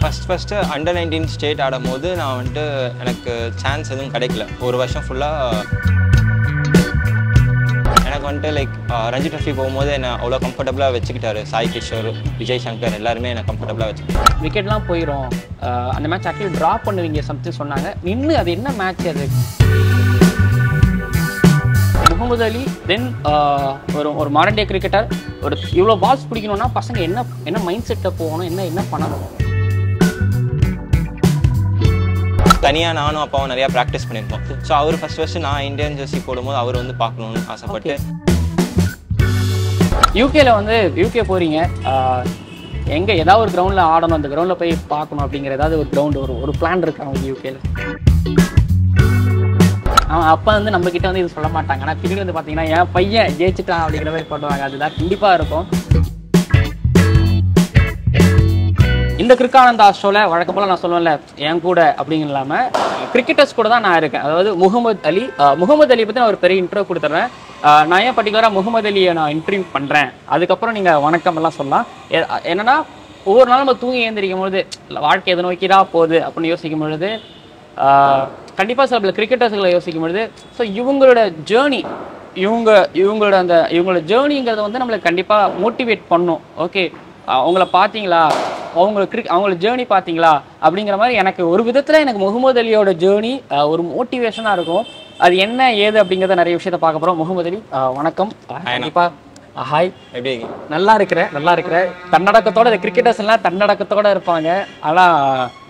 First first under nineteen state ஆடும்போது நான் வந்துட்டு எனக்கு சான்ஸ் எதுவும் கிடைக்கல. ஒரு வருஷம் ஃபுல்லாக எனக்கு வந்துட்டு லைக் ரஞ்சி ட்ரஃபி போகும்போது என்னை அவ்வளோ கம்ஃபர்டபுளாக வச்சுக்கிட்டாரு. சாய் கிஷோர் விஜய் சங்கர் எல்லாருமே என்னை கம்ஃபர்டபுளாக வச்சுக்கிட்டாரு விக்கெட்லாம் போயிடும் அந்த மேட்ச் ஆக்சுவலி ட்ரா பண்ணுவீங்க சம்திங் சொன்னாங்க. நின்று அது என்ன மேட்ச் அது? முகமது அலி தென் ஒரு ஒரு மாடர்ன் டே கிரிக்கெட்டர் ஒரு இவ்வளோ பால்ஸ் பிடிக்கணும்னா பசங்க என்ன என்ன மைண்ட் செட்டில் போகணும் என்ன என்ன பண்ணணும்? தனியாக நானும் அப்பாவும் நிறையா ப்ராக்டிஸ் பண்ணியிருக்கோம். ஸோ அவர் ஃபஸ்ட் ஃபஸ்ட்டு நான் இந்தியன் ஜெர்சி போடும்போது அவர் வந்து பார்க்கணும்னு ஆசைப்பட்டு யூகேல வந்து யூகே போறீங்க. ஆஹ் எங்க ஏதாவது ஒரு கிரவுண்ட்ல ஆடணும் அந்த கிரவுண்ட்ல போய் பார்க்கணும் அப்படிங்கிற ஏதாவது ஒரு கிரவுண்ட் ஒரு ஒரு பிளான் இருக்கு அவங்க யூகேல அவன் அப்பா வந்து நம்ம கிட்ட வந்து இது சொல்ல மாட்டாங்க. ஆனா பின்னாடி வந்து பாத்தீங்கன்னா என் பையன் ஜெயிச்சிட்டான் அப்படிங்கிற மாதிரி போடுவாங்க. அதுதான் கண்டிப்பா இருக்கும். இந்த கிரிக்கானந்தா ஷோவில் வழக்கம் நான் சொல்லுவேன்ல என் கூட அப்படின்னு இல்லாமல் கிரிக்கெட்டர்ஸ் கூட தான் நான் இருக்கேன். அதாவது முகமது அலி முகமது அலி பற்றி நான் ஒரு பெரிய இன்ட்ரோ கொடுத்துட்றேன் நான் ஏன் பர்டிகுலராக முகமது அலியை நான் இன்டர்வியூ பண்ணுறேன் அதுக்கப்புறம் நீங்கள் வணக்கம் எல்லாம் சொல்லலாம். எ- என்னன்னா ஒவ்வொரு நாளும் நம்ம தூங்கி எழுந்திரிக்கும் பொழுது வாழ்க்கை எதை நோக்கி தான் போகுது? அப்படின்னு யோசிக்கும் பொழுது கண்டிப்பாக சில கிரிக்கெட்டர்ஸ்களை யோசிக்கும் பொழுது ஸோ இவங்களோட ஜேர்னி இவங்க இவங்களோட அந்த இவங்களோட ஜேர்னிங்கிறத வந்து நம்மளை கண்டிப்பாக மோட்டிவேட் பண்ணும். ஓகே அவங்கள பார்த்தீங்களா? அவங்கள கிரிக் அவங்களோட ஜேர்னி பார்த்தீங்களா? அப்படிங்கிற மாதிரி எனக்கு ஒரு விதத்தில் எனக்கு முகமது அலியோட ஜேர்னி ஒரு மோட்டிவேஷனாக இருக்கும். அது என்ன ஏது அப்படிங்கிறத நிறைய விஷயத்த பார்க்க போகிறோம் முகமது அலி வணக்கம். கண்டிப்பாக ஹாய் எப்படி? நல்லா இருக்கிறேன் நல்லா இருக்கிறேன். தன்னடக்கத்தோட கிரிக்கெட்டர்ஸ் எல்லாம் தன்னடக்கத்தோட இருப்பாங்க. ஆனால்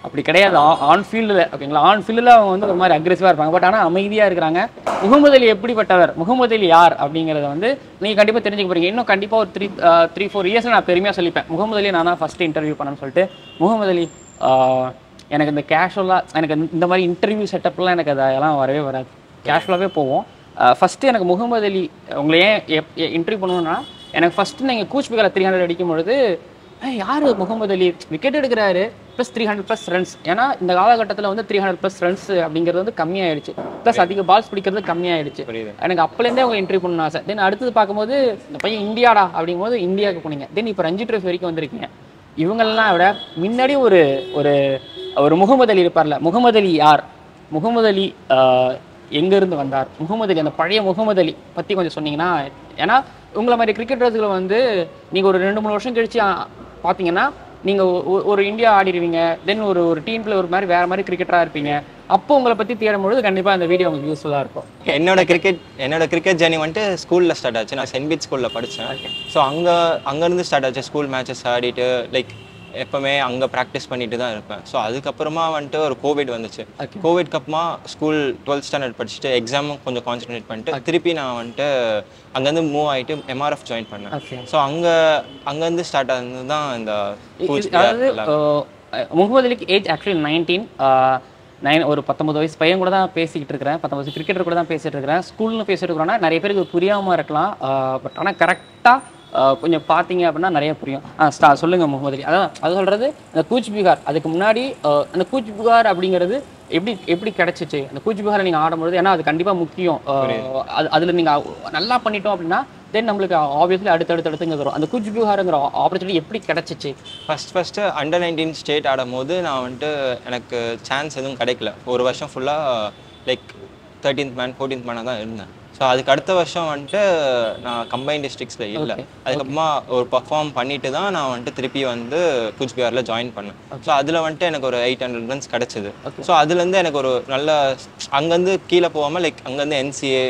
அப்படி கிடையாது. ஆன் ஃபீல்டில் ஓகேங்களா ஆன் ஃபீல்டில் அவங்க வந்து ஒரு மாதிரி அக்ரெசிவாக இருப்பாங்க. பட் ஆனால் அமைதியாக இருக்கிறாங்க. முகமது அலி எப்படிப்பட்டவர்? முகமது அலி யார்? அப்படிங்கிறத வந்து நீங்கள் கண்டிப்பாக தெரிஞ்சுக்க போகிறீங்க இன்னும் கண்டிப்பாக ஒரு த்ரீ த்ரீ ஃபோர் இயர்ஸ் நான் பெருமையாக சொல்லிப்பேன். முகமது அலி நான் தான் ஃபஸ்ட்டு இன்டர்வியூ பண்ணேன்னு சொல்லிட்டு. முகமது அலி எனக்கு இந்த கேஷுவலாக எனக்கு இந்த- இந்த மாதிரி இன்டர்வியூ செட்டப்லாம் எனக்கு அதெல்லாம் வரவே வராது. கேஷுவலாகவே போவோம். ஃபஸ்ட்டு எனக்கு முகமது அலி உங்களை ஏன் இன்டர்வியூ பண்ணணும்னா எனக்கு ஃபஸ்ட்டு நீங்கள் கூச் த்ரீ ஹண்ட்ரட் அடிக்கும் பொழுது யார் முகமது அலி? விக்கெட் எடுக்கிறாரு. Plus three hundred plus runs ஏன்னா இந்த காலகட்டத்தில் வந்து த்ரீ ஹண்ட்ரட் ப்ளஸ் ரன்ஸ் அப்படிங்கிறது வந்து கம்மியாயிடுச்சு. ப்ளஸ் அதிக பால்ஸ் பிடிக்கிறது கம்மியாயிடுச்சு. எனக்கு அப்போலேருந்தே அவங்க இன்டர்வியூ பண்ணணும் ஆசை. தென் அடுத்தது பார்க்கும்போது இந்த பையன் இந்தியாடா அப்படிங்கும்போது இந்தியாவுக்கு போனீங்க. தென் இப்போ ரஞ்சி ட்ரோஃபி வரைக்கும் வந்திருக்கீங்க. இவங்களெல்லாம் விட முன்னாடி ஒரு ஒரு ஒரு முகமது அலி இருப்பார்ல முகமது அலி யார்? முகமது அலி எங்கிருந்து வந்தார்? முகமது அலி அந்த பழைய முகமது அலி பற்றி கொஞ்சம் சொன்னீங்கன்னா ஏன்னா உங்களை மாதிரி கிரிக்கெட்டர்ஸ்களை வந்து நீங்கள் ஒரு ரெண்டு மூணு வருஷம் கழிச்சு பார்த்தீங்கன்னா நீங்கள் ஒரு இந்தியா ஆடிடுவீங்க தென் ஒரு ஒரு டீமில் ஒரு மாதிரி வேறு மாதிரி கிரிக்கெட்டராக இருப்பீங்க. அப்போ உங்களை பற்றி தேடும்பொழுது கண்டிப்பாக அந்த வீடியோ உங்களுக்கு யூஸ்ஃபுல்லாக இருக்கும். என்னோட கிரிக்கெட் என்னோட கிரிக்கெட் ஜேர்னி வந்துட்டு ஸ்கூலில் ஸ்டார்ட் ஆச்சு. நான் சென்ட் பீட் ஸ்கூலில் படித்தேன் ஸோ அங்கே அங்கேருந்து ஸ்டார்ட் ஆச்சு. ஸ்கூல் மேட்சஸ் ஆடிட்டு லைக் எப்போவுமே அங்கே ப்ராக்டிஸ் பண்ணிட்டு தான் இருப்பேன். ஸோ அதுக்கப்புறமா வந்துட்டு ஒரு கோவிட் வந்துச்சு. கோவிட்க்கு அப்புறமா ஸ்கூல் டுவெல்த் ஸ்டாண்டர்ட் படிச்சுட்டு எக்ஸாமும் கொஞ்சம் கான்சன்ட்ரேட் பண்ணிட்டு திருப்பி நான் வந்துட்டு அங்கேருந்து மூவ் ஆகிட்டு எம்ஆர்எஃப் ஜாயின் பண்ணேன். ஸோ அங்கே அங்கேருந்து ஸ்டார்ட் ஆனது தான் இந்த முகமது அலிக்கு ஏஜ் ஆக்சுவலி நைன்டீன் நைன் ஒரு பத்தொன்பது வயசு பையன் கூட தான் பேசிக்கிட்டு இருக்கிறேன். பத்தொன்பது வயசு கிரிக்கெட்டர் கூட தான் பேசிட்டு இருக்கிறேன். ஸ்கூல்னு பேசிட்டு இருக்கிறோம்னா நிறைய பேருக்கு இது புரியாம இருக்கலாம். பட் ஆனால் கரெக்டாக கொஞ்சம் பார்த்தீங்க அப்படின்னா நிறைய புரியும். ஆ ஸ்டா சொல்லுங்க முகமது அலி அதான் அது சொல்றது அந்த கூச் பிகார் அதுக்கு முன்னாடி அந்த கூச் பிகார் அப்படிங்கிறது எப்படி எப்படி கிடைச்சிச்சு? அந்த கூச் பிகாரை நீங்கள் ஆடும்பொழுது ஏன்னா அது கண்டிப்பாக முக்கியம். அது அதில் நீங்கள் நல்லா பண்ணிட்டோம் அப்படின்னா தென் நம்மளுக்கு ஆப்வியஸ்லி அடுத்து அடுத்து அடுத்துங்க வரும். அந்த கூச் பிகாருங்கிற ஆப்பர்ச்சுனிட்டி எப்படி கிடைச்சிச்சு? First first under nineteen state ஆடும்போது நான் வந்துட்டு எனக்கு சான்ஸ் எதுவும் கிடைக்கல. ஒரு வருஷம் ஃபுல்லாக லைக் தேர்ட்டீன்த் மேன் ஃபோர்டீன்த் மேனாக தான் இருந்தேன். ஸோ அதுக்கு அடுத்த வருஷம் வந்துட்டு நான் கம்பைன் டிஸ்ட்ரிக்ஸில் இல்லை. அதுக்கப்புறமா ஒரு பர்ஃபார்ம் பண்ணிட்டு தான் நான் வந்துட்டு திருப்பி வந்து குச்பிஹாரில் ஜாயின் பண்ணேன். ஸோ அதில் வந்துட்டு எனக்கு ஒரு எயிட் ஹண்ட்ரட் ரன்ஸ் கிடச்சிது. ஸோ அதுலேருந்து எனக்கு ஒரு நல்ல அங்கேருந்து கீழே போகாமல் லைக் அங்கேருந்து என்சிஏ